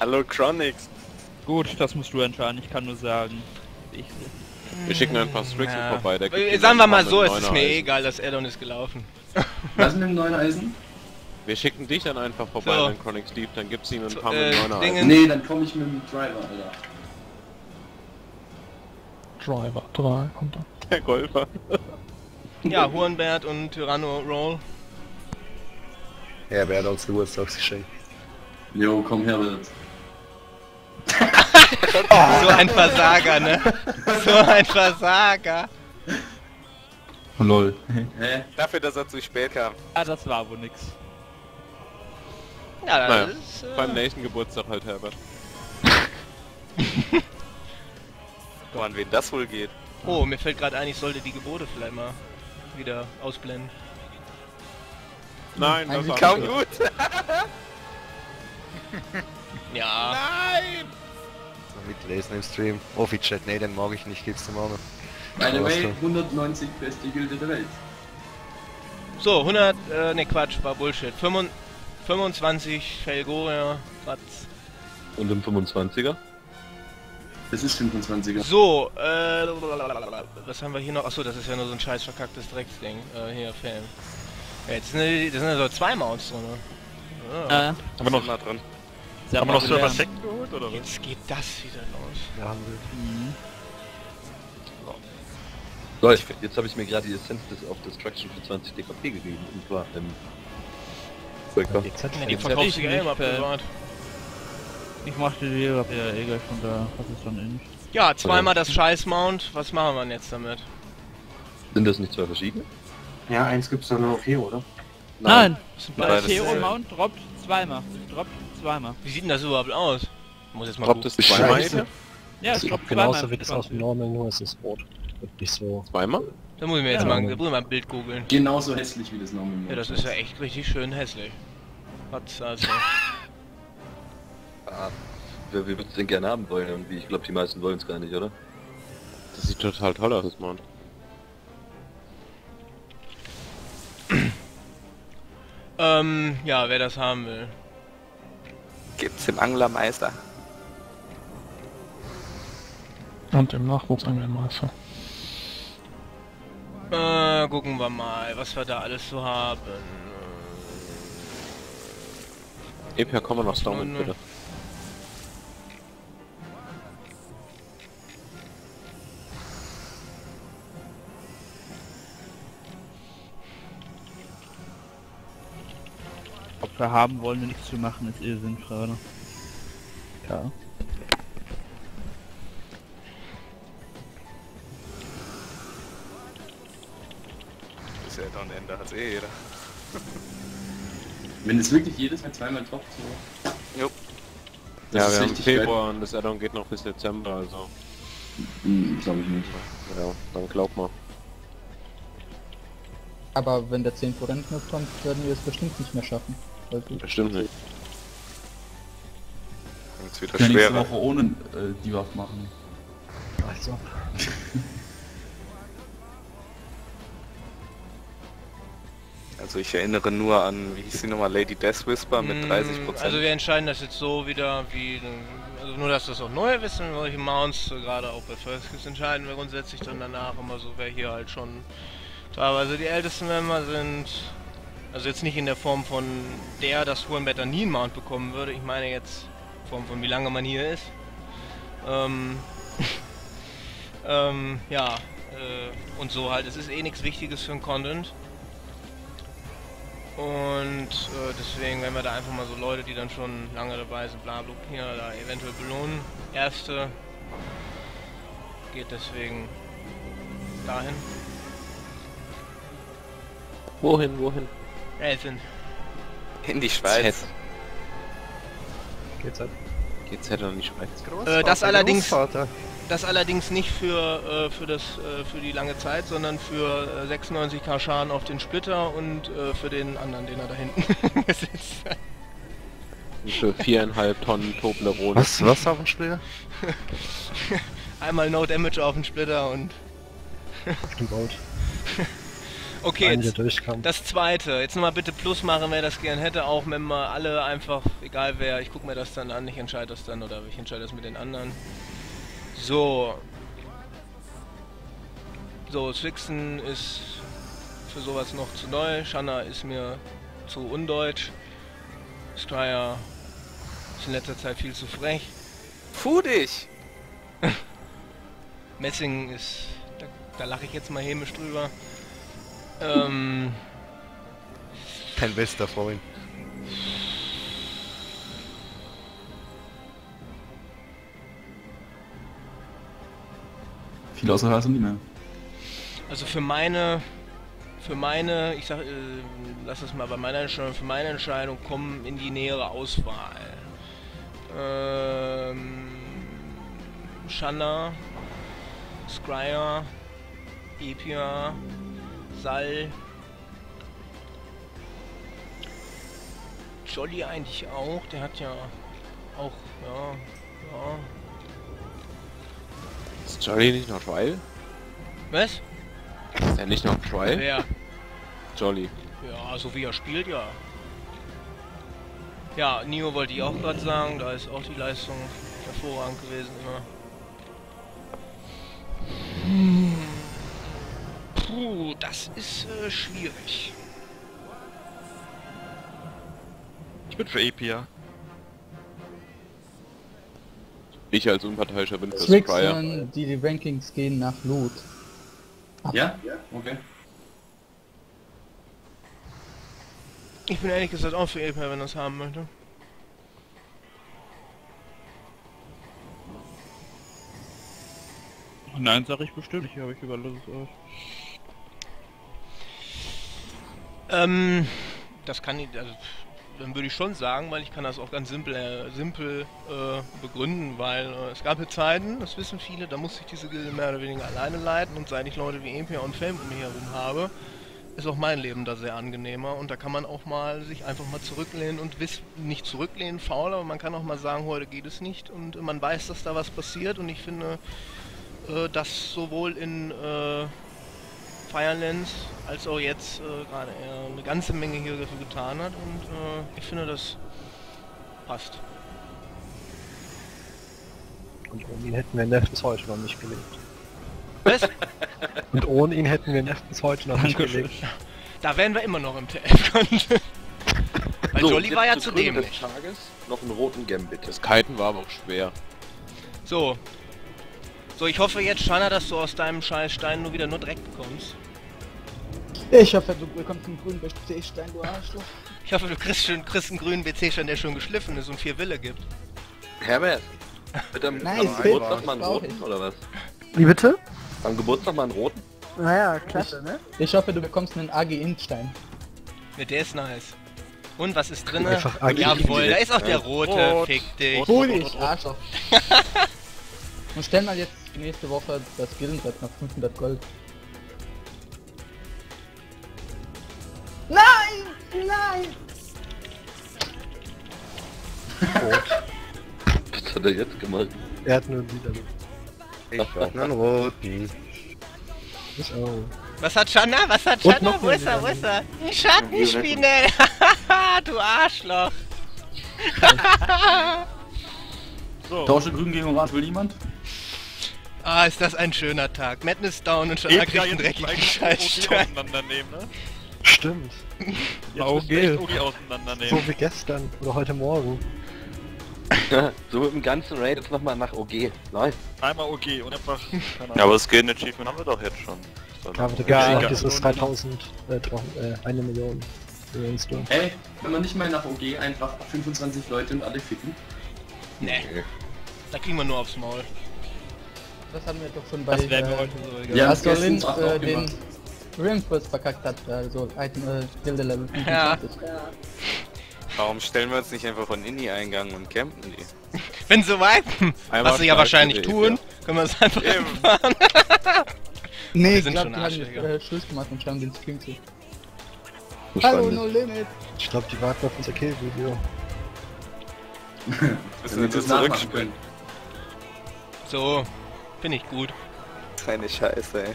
Hallo Chronix.
Gut, das musst du entscheiden. Ich kann nur sagen, ich
Wir schicken ein paar Strixen
Ja.
vorbei. Der gibt
Äh, Sagen wir mal so, es ist mir
Eisen.
eh egal, das Addon ist gelaufen.
Was mit dem neuen Eisen?
Wir schicken dich dann einfach vorbei,
So.
wenn Chronix Steve, dann gibt's ihnen ein
So,
paar
äh,
mit neuner
Dinge-
Eisen.
Nee, dann komme ich mit dem Driver, Alter.
Driver 3 kommt da.
Der Golfer.
Ja, Hurenbert und Tyranno Roll.
Hat uns Geburtstagsgeschenk?
Jo, komm her, Wirt.
So ein Versager, ne? So ein Versager.
Lol.
Hä?
Dafür, dass er zu spät kam.
Ah, das war wohl nix.
Ja, das
Naja,
ist... Äh,
beim nächsten Geburtstag halt, Herbert.
Oh, an wen das wohl geht.
oh, mir fällt gerade ein, ich sollte die Gebote vielleicht mal wieder ausblenden.
Nein, das war
Kaum gut.
Ja.
Nein!
Mitlesen im Stream. Offi-Chat, nee, den mag ich nicht, gibt's dem.
By the
Was
way,
denn?
190 beste Gilde der Welt.
So, 100, äh, ne Quatsch, war Bullshit. 25 25 Felgoria, Ratz.
Und im 25er?
Das ist 25er.
So, äh, was haben wir hier noch? Achso, das ist ja nur so ein scheiß verkacktes Drecksding. Äh, hier, Fan. Ja, jetzt sind, die- das sind ja so zwei Mounts drin. ne? Ja.
Äh,
Aber noch,
Mal drin.
sehr
haben wir noch Server. Second geholt, oder was?
Jetzt geht das wieder los.
Haben
Mhm.
So, ich, jetzt habe ich mir gerade die Essenz des of Destruction für 20 DKP gegeben. Und zwar im.
Ja, die
Jetzt
ja
ich
immer
nicht, äh,
privat.
Ich machte die hab ja eh gleich von da. Was ist dann in?
Ja, zweimal das Scheiß-Mount. Was machen wir denn jetzt damit?
Sind das nicht zwei verschiedene?
Ja, eins gibt's doch nur auf hier, oder?
Nein!
Das
Der
beides
Theo
dasselbe.
Mount droppt zweimal. Droppt zweimal.
Wie sieht denn das überhaupt aus? Ich muss jetzt mal
Droppt es
gucken.
zweimal?
Scheiße.
Ja, es droppt zweimal.
Genauso wie das aus dem Normal, nur es ist rot. Wird nicht so.
Zweimal?
Da muss ich mir jetzt
Ja.
mal, da muss ich mal ein Bild googeln.
Genauso hässlich wie das Normal
Ja, das ist ja echt richtig schön hässlich. Was also.
Ah, wer, würde es denn gerne haben wollen? Irgendwie, ich glaube, die meisten wollen es gar nicht, oder?
Das sieht total toll aus, das Mount.
ähm, ja, wer das haben will.
Gibt's im Anglermeister.
Und im Nachwuchsangelmeister.
Äh, gucken wir mal, was wir da alles so haben.
Epia, komm mal nach Stormwind,
Nein,
bitte.
Ob wir haben wollen, wir nichts zu machen, ist eh sinnfrei. Ne? Ja.
Ist ja dann Ende, hat's eh jeder.
Wenn es wirklich jedes Mal zweimal toppt, so.
Jo.
Das
ja, wir haben Februar und das Addon geht noch bis Dezember, also.
Hm, glaube ich nicht.
Ja, dann glaub mal.
Aber wenn der 10% noch kommt, werden wir es bestimmt nicht mehr schaffen. Also,
Bestimmt nicht.
Jetzt
Wir
wieder
nächste
schwerer.
Woche ohne äh, die Waffe machen.
Also.
Also ich erinnere nur an, wie hieß die nochmal, Lady Death Whisper mit
Mm,
30%.
Also wir entscheiden das jetzt so wieder, wie, also nur, dass das auch neue wissen, welche Mounts, äh, gerade auch bei First Kiss entscheiden wir grundsätzlich dann danach immer so, wer hier halt schon teilweise die ältesten Member sind. Also jetzt nicht in der Form von der, dass Hohenbetter nie einen Mount bekommen würde, ich meine jetzt in Form von wie lange man hier ist. Ähm, ähm, ja, äh, und so halt, es ist eh nichts Wichtiges für den Content. Und äh, deswegen werden wir da einfach mal so Leute, die dann schon lange dabei sind, bla bla, hier da eventuell belohnen. Erste geht deswegen dahin.
Wohin, wohin?
Elfen.
In die Schweiz.
Geht's halt.
GZ und in die Schweiz.
Äh, das allerdings das allerdings nicht für äh, für das äh, für die lange Zeit, sondern für äh, 96k Schaden auf den Splitter und äh, für den anderen, den er da hinten besitzt.
Und für viereinhalb Tonnen Toblerone.
Was, was auf dem Spiel?
Einmal No Damage auf den Splitter und
Auf dem Boot.
Okay, jetzt das zweite. Jetzt nochmal bitte Plus machen, wer das gern hätte. Auch wenn wir alle einfach, egal wer, ich gucke mir das dann an, ich entscheide das dann oder ich entscheide das mit den anderen. So. So, Swixen ist für sowas noch zu neu. Shanna ist mir zu undeutsch. Stryer ist in letzter Zeit viel zu frech.
Fu dich!
Messing ist. Da, da lache ich jetzt mal hämisch drüber. Ähm.
Dein bester Freund.
Viel außer sind nicht mehr.
Also für meine, für meine, ich sag, äh, lass es mal bei meiner Entscheidung, für meine Entscheidung kommen in die nähere Auswahl. Ähm, Shanna, Scryer, Epia, Sal, Jolly eigentlich auch, der hat ja auch, ja, ja.
Ist Jolly nicht noch Trial?
Was?
Ist er nicht noch Trial?
Wer?
Jolly.
Ja, so wie er spielt, ja. Ja, Nio wollte ich auch gerade sagen, da ist auch die Leistung hervorragend gewesen immer. Puh, das ist äh, schwierig.
Ich bin für Epia.
Ich als Unparteiischer bin für
Tricks, die, die Rankings gehen nach Loot.
Ja? Ja, okay.
Ich bin ehrlich gesagt auch für Aper, wenn er es haben möchte.
Nein, sag ich bestimmt. Ich habe ich überlasse es euch.
Ähm, das kann ich, also, dann würde ich schon sagen, weil ich kann das auch ganz simpel, äh, simpel äh, begründen, weil äh, es gab hier Zeiten, das wissen viele, da musste ich diese Gilde mehr oder weniger alleine leiten und seit ich Leute wie Empia und Fame um mich herum habe, ist auch mein Leben da sehr angenehmer und da kann man auch mal sich einfach mal zurücklehnen und wiss, nicht zurücklehnen, faul, aber man kann auch mal sagen, heute geht es nicht und man weiß, dass da was passiert und ich finde, äh, dass sowohl in äh, Firelands als auch jetzt äh, gerade er eine ganze Menge hier dafür getan hat und äh, ich finde, das passt.
Und ohne ihn hätten wir Neff bis heute noch nicht gelebt.
Was?
Und ohne ihn hätten wir Neff bis heute noch nicht gelebt.
Da wären wir immer noch im TF-Content. Weil
So,
Jolly war ja zu dämlich.
Tages noch einen roten Gambit.
Das Kiten war aber auch schwer.
So. So, ich hoffe jetzt, Shanna, dass du aus deinem scheiß Stein nur wieder nur Dreck bekommst.
Ich hoffe, du bekommst einen grünen BC-Stein, du Arschloch.
Ich hoffe, du kriegst, schon, kriegst einen grünen BC-Stein, der schon geschliffen ist und vier Wille gibt.
Herbert, wird am,
Nice,
am Geburtstag mal einen roten,
ich.
oder was?
Wie bitte?
Am Geburtstag mal einen roten?
Naja, klasse, ne?
Ich hoffe, du bekommst einen AG-Int-Stein.
Ne, der ist nice. Und was ist
AG
Jawohl, da ist auch der
Ja.
rote.
Rot.
Fick dich.
Rot.
Hol dich, Arschloch. Und stell mal jetzt nächste Woche das Gildenbrett nach 500 Gold. Nein! Nein!
Was hat er jetzt gemacht?
Er hat nur einen Lieder.
Ich brauch einen roten.
Ich auch.
Was hat Shanna? Was hat Shanna? Wo ist er? Wo ist er? Schattenspinne! du Arschloch!
So. Tausche grün gegen orange, will niemand?
Ah, ist das ein schöner Tag. Madness down und Shanna
Eben
kriegt
ja
einen dreckigen Scheißstein.
auseinandernehmen, ne?
Stimmt.
Jetzt
OG.
müssen auseinandernehmen.
So wie gestern oder heute Morgen.
so mit dem ganzen Raid jetzt nochmal nach OG. Läuft.
Einmal OG und einfach...
Ja, aber das Skill Achievement haben wir doch jetzt schon.
Ja, aber gibt's
Ja, egal.
dieses 3000, äh, 300, äh, eine Million.
Ey, wenn man nicht mal nach OG einfach 25 Leute und alle ficken.
Nee. Da kriegen wir nur aufs Maul.
Das haben wir doch schon bei...
Das wäre mir
äh,
heute so egal.
Ja,
als
gestern
äh,
auch
den
gemacht.
Rimquest verkackt hat, also Item, äh, Gilde Level 25.
Ja.
Warum stellen wir uns nicht einfach von Inni-Eingang und campen die?
Wenn sie wipen, was sie ja wahrscheinlich
gewählt,
tun, können wir es einfach
Eben.
fahren.
Nee,
Wir
ich
sind
glaub,
schon
die haben äh, Schluss gemacht und schauen den Stream zu. Hallo, no limit!
Ich glaube, die warten auf unser Kill-Video.
Müssen wir das zurückspielen?
So, finde ich gut.
Keine Scheiße, ey.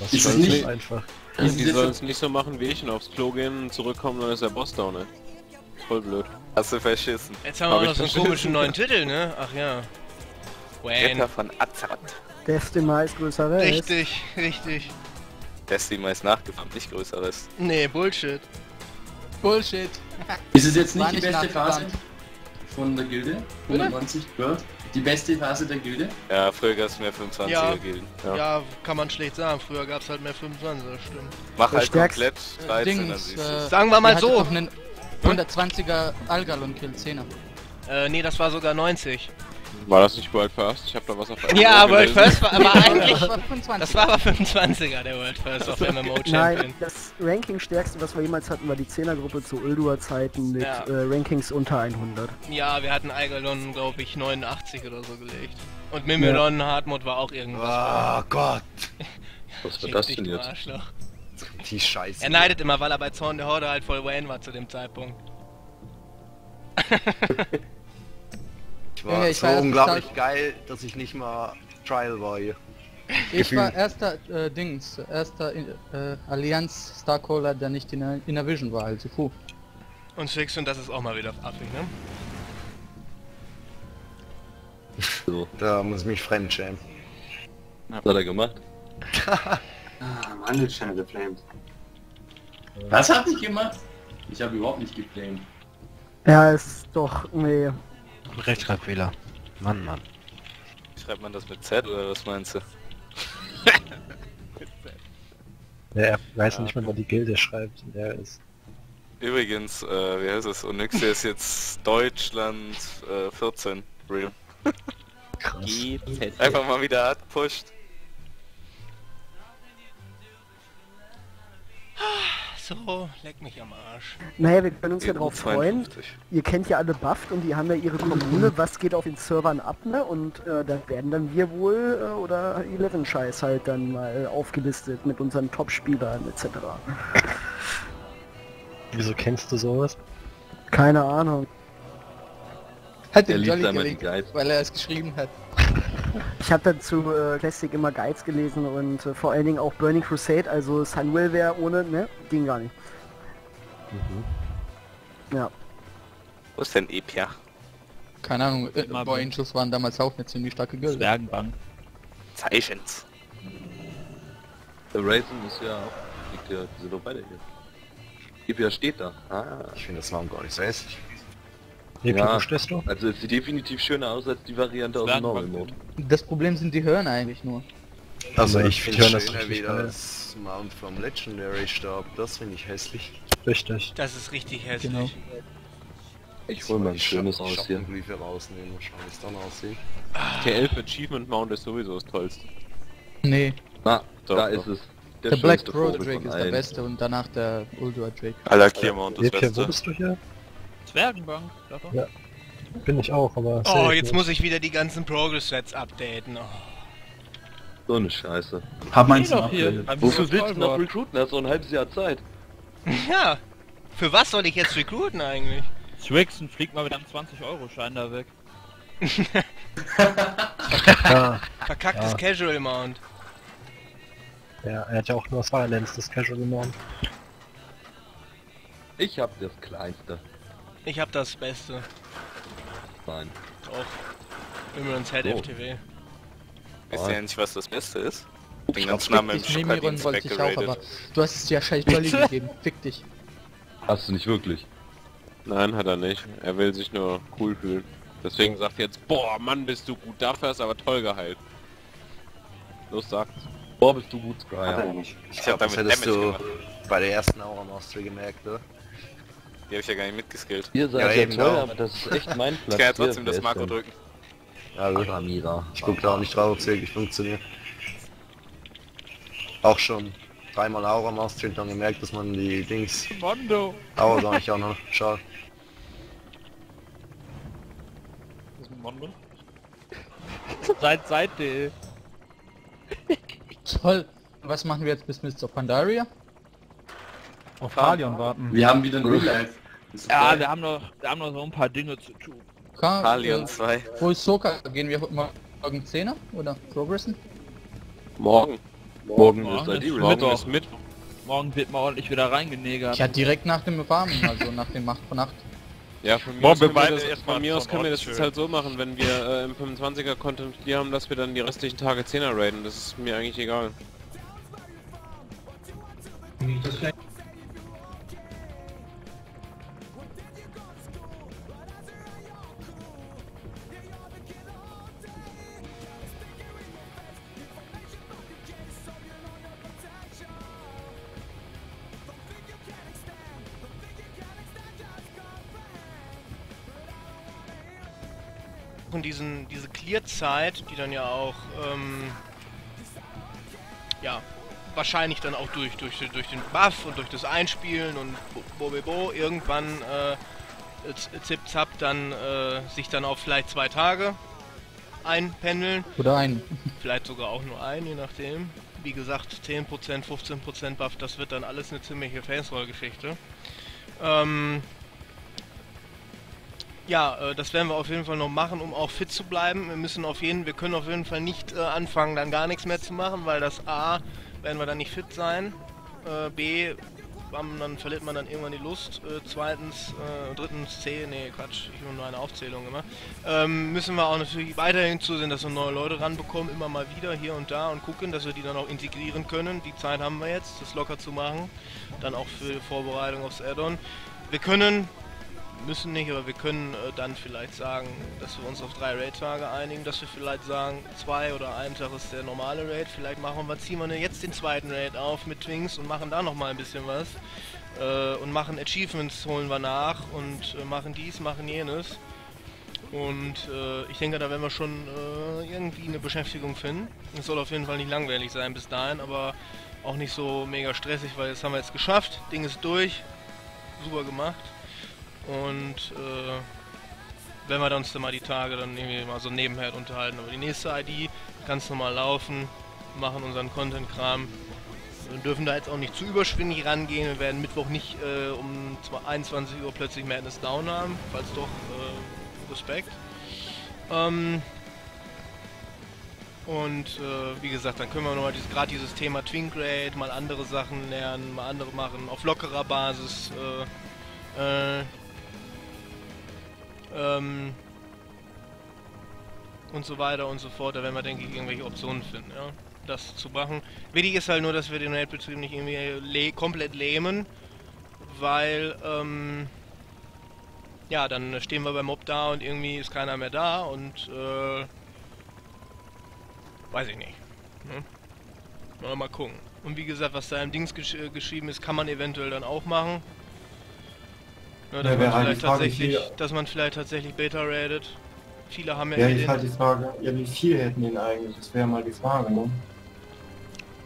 Das
Ist es
ist
nicht-
einfach.
Die sollen es nicht so machen wie ich und aufs Klo gehen, zurückkommen, dann ist der Boss down, ne? Voll blöd.
Hast du verschissen.
Jetzt haben wir
Hab
auch noch so einen komischen neuen Titel, ne? Ach ja.
Ritter
Wayne.
von Azad.
Destima ist größer Rest.
Richtig, richtig.
Decima ist nachgefahren, nicht größeres.
Nee, Bullshit.
Bullshit!
Ist es jetzt nicht
War
die
nicht
beste Phase von der Gilde? 190 World? Die beste Phase der Gilde?
Ja, früher gab es mehr 25er
Ja.
Gilden.
Ja. kann man schlecht sagen. Früher gab es halt mehr 25, das stimmt.
Mach
Der
halt
stärkste-
komplett 13, dann
Dings,
siehst du.
äh,
Sagen wir mal so.
Auch einen 120er Algalon Kill 10er.
Äh, nee, das war sogar 90.
War das nicht World First? Ich hab da was auf
Ja, World
gelesen.
First war aber eigentlich...
Das war 25.
Das war aber 25er, der World First auf MMO Champion.
Nein, das Ranking-stärkste, was wir jemals hatten, war die 10er-Gruppe zu Ulduar-Zeiten mit
Ja.
äh, Rankings unter 100.
Ja, wir hatten Eigalon, glaube ich, 89 oder so gelegt. Und Mimilon Hardmode war auch irgendwas.
Oh Gott.
Was war das denn jetzt?
Die Scheiße.
Er neidet immer, weil er bei Zorn der Horde halt voll Wayne war zu dem Zeitpunkt.
Ich war
Junge, ich
so
war
unglaublich
total-
geil, dass ich nicht mal Trial war hier.
Ich war erster äh, Dings, erster äh, Allianz Starcaller, der nicht in der, in der Vision war, also puh.
Und und das ist auch mal wieder affig, ne?
So,
Da muss ich mich fremdschämen.
was hat er gemacht?
Ah, Mann, Channel geflamed.
Was hab ich gemacht? Ich habe überhaupt nicht geflamed.
Ja, ist doch, nee.
Rechtschreibfehler. Mann, Mann.
Schreibt man das mit Z oder was meinst du?
Ja, er weiß nicht mehr, wo die Gilde schreibt. in der er ist.
Übrigens, äh, wie heißt es? Onyx ist jetzt Deutschland äh, 14. Real.
Krass.
Einfach mal wieder hart pusht.
So, leck mich am Arsch.
Naja, wir können uns ja
EU
drauf freuen.
52.
Ihr kennt ja alle Buffed und die haben ja ihre Kommune, was geht auf den Servern ab, ne? Und äh, da werden dann wir wohl äh, oder Eleven Scheiß halt dann mal aufgelistet mit unseren Top-Spielern etc.
Wieso kennst du sowas?
Keine Ahnung.
Hat
Er
Jolly
einmal die
gelegt, weil er es geschrieben hat.
Ich habe dazu äh, Classic immer Guides gelesen und äh, vor allen Dingen auch Burning Crusade, also Sunwell wäre ohne, ne? Ging gar nicht. Ja.
Wo ist denn Epia?
Keine Ahnung, äh,
Mal
Boy Angels waren damals auch eine ziemlich starke Gilde.
Zwergenbank.
Zeichens.
Der Raisin ist ja auch, liegt ja, die sind doch beide hier. Ipia steht da. Ah.
Ich finde das Namen gar nicht so hässlich.
Wie
Ja.
ja. stehst du?
Also es sieht definitiv schöner aus als die Variante aus dem. Normal Mode.
Das Problem sind die Hören eigentlich nur.
Also ich finde
das
schöner
richtig
wie
geil.
das Mount vom Legendary Stab. Das finde ich hässlich.
Richtig.
Das ist richtig hässlich.
Genau.
Ich hol mal ein schönes
raus
hier.
Briefe rausnehmen und schauen, wie es dann aussieht.
Der Elf Achievement Mount ist sowieso das tollste.
Nee,
Na,
Doch,
da
doch.
ist es.
der, Black
schönste
Pro Drake ist der beste und danach der Ultra Drake.
Alakir Mount das
Lebt hier, wo
Beste.
bist du hier?
Zwergenbank, da doch.
Ja. Bin ich auch, aber...
Oh, jetzt
nicht.
muss ich wieder die ganzen Progress-Sets updaten. Oh.
So eine Scheiße.
Hab meins
doch hier.
Wofür willst du noch recruiten? Hast du ein halbes Jahr Zeit.
Ja, für was soll ich jetzt recruiten eigentlich?
Swixen fliegt mal mit einem 20-Euro-Schein da weg.
Ja,
Verkacktes
Ja.
Casual Mount.
ja, er hat ja auch nur Silence, das Casual Mount.
Ich hab das kleinste.
Ich hab das Beste.
Nein.
Auch. Immerens Head
So.
FTW.
Wisst ihr ja nicht, was das Beste ist? Den ganzen Namen im
Ich
Schukadins
wollte ich auch, aber du hast es ja scheiß Dolly gegeben. Fick dich.
Hast du nicht wirklich.
Nein, hat er nicht. Er will sich nur cool fühlen. Deswegen sagt er jetzt, boah, Mann, bist du gut. Dafür hast du aber toll geheilt. Los, sagt's.
Boah, bist du gut, Scryer.
nicht.
Ich hab
Das
damit
hättest
Damage
du
gemacht.
bei der ersten Aura Mastery gemerkt, ne?
Die hab ich ja gar nicht mitgeskillt.
Ihr seid
Ja,
ja,
eben
toll,
auch.
aber das ist echt mein
Ich
Platz.
kann ja trotzdem das
denn?
drücken.
Ja, gut.
Ramira.
Ich guck da auch nicht drauf, ob es wirklich funktioniert. Auch schon dreimal Aura Mastery und dann gemerkt, dass man die Dings
Mondo!
Aura gar nicht auch noch schaut.
Das ist ein Mondo. Seit seit.de.
Toll. Was machen wir jetzt bis Mr. Pandaria?
Auf Halion warten.
Wir haben wieder ein Real Life. Das ist
Ja,
geil.
wir haben noch, wir haben noch so ein paar Dinge zu tun.
Ka
Halion
äh,
2.
Wo ist Soka? Gehen wir morgen 10er oder progressen?
Morgen.
Morgen
Morgen
ist
ist
ID
Morgen
Mittwoch.
ist Mittwoch.
Morgen wird mal ordentlich wieder reingenegert.
Ja, direkt nach dem Farmen, also nach dem 8 von 8.
Ja, von mir
Boah,
aus können wir das,
erstmal
von mir aus
vom
können wir das jetzt halt so machen, wenn wir äh, im 25er Content hier haben, dass wir dann die restlichen Tage 10er raiden. Das ist mir eigentlich egal.
Und diesen, diese Clear-Zeit, die dann ja auch, ähm, ja, wahrscheinlich dann auch durch, durch, durch den Buff und durch das Einspielen und bo, bo, bo irgendwann äh, zip zap dann äh, sich dann auf vielleicht zwei Tage einpendeln.
Oder ein.
Vielleicht sogar auch nur ein, je nachdem. Wie gesagt, 10%, 15% Buff, das wird dann alles eine ziemliche Face-Roll-Geschichte. Ähm, ja, äh, das werden wir auf jeden Fall noch machen, um auch fit zu bleiben. Wir müssen auf jeden, wir können auf jeden Fall nicht äh, anfangen, dann gar nichts mehr zu machen, weil das A, werden wir dann nicht fit sein. Äh, B, dann verliert man dann irgendwann die Lust. Äh, zweitens, äh, drittens, C, nee, Quatsch, ich habe nur eine Aufzählung immer. Ähm, müssen wir auch natürlich weiterhin zusehen, dass wir neue Leute ranbekommen, immer mal wieder hier und da und gucken, dass wir die dann auch integrieren können. Die Zeit haben wir jetzt, das locker zu machen. Dann auch für die Vorbereitung aufs Add-on. Wir können müssen nicht, aber wir können äh, dann vielleicht sagen, dass wir uns auf drei Raid-Tage einigen, dass wir vielleicht sagen, zwei oder ein Tag ist der normale Raid, vielleicht machen wir, ziehen wir jetzt den zweiten Raid auf mit Twinks und machen da nochmal ein bisschen was äh, und machen Achievements, holen wir nach und äh, machen dies, machen jenes und äh, ich denke, da werden wir schon äh, irgendwie eine Beschäftigung finden. Es soll auf jeden Fall nicht langweilig sein bis dahin, aber auch nicht so mega stressig, weil das haben wir jetzt geschafft, Ding ist durch, super gemacht. Und äh, wenn wir uns dann mal die Tage dann irgendwie mal so nebenher unterhalten. Aber die nächste ID ganz normal laufen, machen unseren Content-Kram. Wir dürfen da jetzt auch nicht zu überschwinglich rangehen. Wir werden Mittwoch nicht äh, um 21 Uhr plötzlich Madness Down haben. Falls doch, äh, Respekt. Ähm, und äh, wie gesagt, dann können wir nochmal dieses, gerade dieses Thema Twink Raid, mal andere Sachen lernen, mal andere machen, auf lockerer Basis. Äh, äh, ähm, und so weiter und so fort. Da werden wir, denke ich, irgendwelche Optionen finden, ja, das zu machen. Wichtig ist halt nur, dass wir den Raid-Betrieb nicht irgendwie lä komplett lähmen, weil, ähm, ja, dann stehen wir beim Mob da und irgendwie ist keiner mehr da und, äh, weiß ich nicht. Ne? Mal, gucken. Und wie gesagt, was da im Dings gesch geschrieben ist, kann man eventuell dann auch machen. Ne, dass,
Ja,
man
wäre halt
vielleicht
die Frage,
tatsächlich,
wie-
dass man vielleicht tatsächlich Beta raidet. Viele haben ja,
Ja,
eh
ist
den-
halt die Frage, ja, wie viel hätten den eigentlich? Das wäre mal die Frage, ne?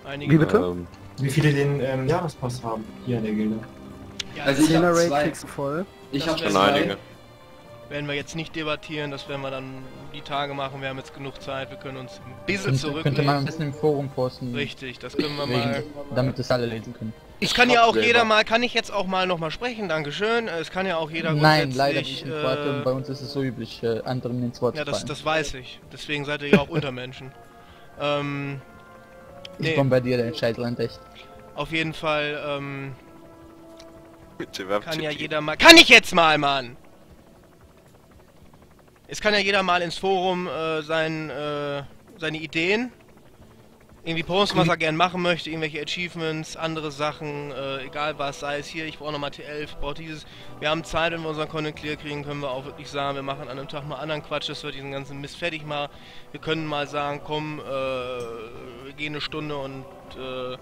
einige.
Wie bitte?
Ähm,
Wie viele den ähm, Jahrespass haben hier in der Gilde?
Ja,
Also ich
Zehner
hab
Raid
zwei.
kriegst voll.
Ich habe
Schon einige.
werden wir jetzt nicht debattieren, das werden wir dann die Tage machen. Wir haben jetzt genug Zeit, wir können uns ein bisschen zurücknehmen.
könnte man ein bisschen im Forum posten.
Richtig, das können wir mal.
Damit das alle lesen können.
Es kann ja auch
selber-
jeder mal, kann ich jetzt auch mal nochmal sprechen, Dankeschön. Es kann ja auch jeder
Nein, leider nicht im Quartier.
äh,
Bei uns ist es so üblich, äh, anderen ins Wort
Ja,
zu
das, das weiß ich. Deswegen seid ihr ja auch Untermenschen. Ähm,
Ich
nee.
bombardiere den Scheitelland echt.
auf jeden Fall, ähm,
Bitte, wer
kann ja jeder mal... Kann ich jetzt mal, Mann! Es kann ja jeder mal ins Forum äh, sein, äh, seine Ideen irgendwie posten, was er gern machen möchte, irgendwelche Achievements, andere Sachen, äh, egal was, sei es hier, ich brauche nochmal T11, ich brauche dieses. Wir haben Zeit, wenn wir unseren Content clear kriegen, können wir auch wirklich sagen, wir machen an einem Tag mal anderen Quatsch, dass wir diesen ganzen Mist fertig machen. Wir können mal sagen, komm, äh, wir gehen eine Stunde und äh,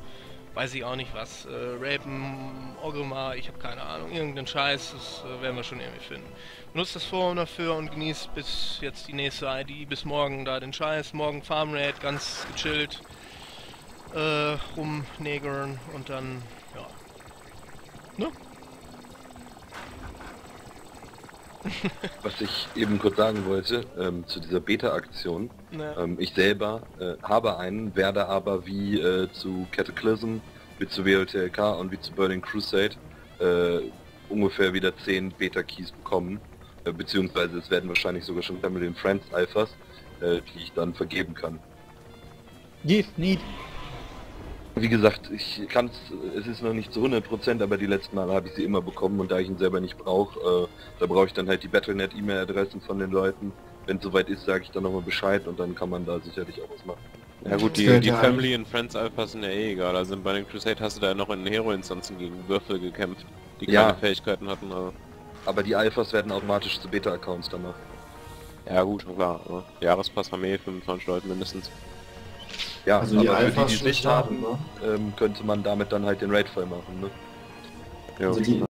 weiß ich auch nicht was, äh, rapen, Orgrimmar, ich habe keine Ahnung, irgendeinen Scheiß, das äh, werden wir schon irgendwie finden. Nutzt das Forum dafür und genießt bis jetzt die nächste ID, bis morgen da den Scheiß, morgen Farm Raid, ganz gechillt äh, rumnägern und dann, ja. Ne?
Was ich eben kurz sagen wollte, ähm, zu dieser Beta-Aktion.
Ja.
Ähm, ich selber äh, habe einen, werde aber wie äh, zu Cataclysm, wie zu WLTLK und wie zu Burning Crusade äh, ungefähr wieder 10 Beta-Keys bekommen. Äh, beziehungsweise es werden wahrscheinlich sogar schon Family and Friends Alphas, äh, die ich dann vergeben kann.
Give, need.
Wie gesagt, ich kann es, es ist noch nicht zu 100%, aber die letzten Male habe ich sie immer bekommen und da ich ihn selber nicht brauche, äh, da brauche ich dann halt die Battlenet E-Mail-Adressen von den Leuten. Wenn es soweit ist, sage ich dann nochmal Bescheid und dann kann man da sicherlich auch was machen.
Ja gut, die, die Family and Friends Alphas sind ja eh egal. Also bei den Crusade hast du da noch in den Hero-Instanzen gegen Würfel gekämpft, die keine
Ja.
Fähigkeiten hatten. Also.
Aber die Alphas werden automatisch zu Beta-Accounts danach.
Ja gut, klar. Aber Jahrespass haben eh 25 Leute mindestens.
Ja,
Also die
aber für
Alphas
die, die es nicht
starten,
haben, ähm, könnte man damit dann halt den Raid voll machen, ne?
Ja,
Also die,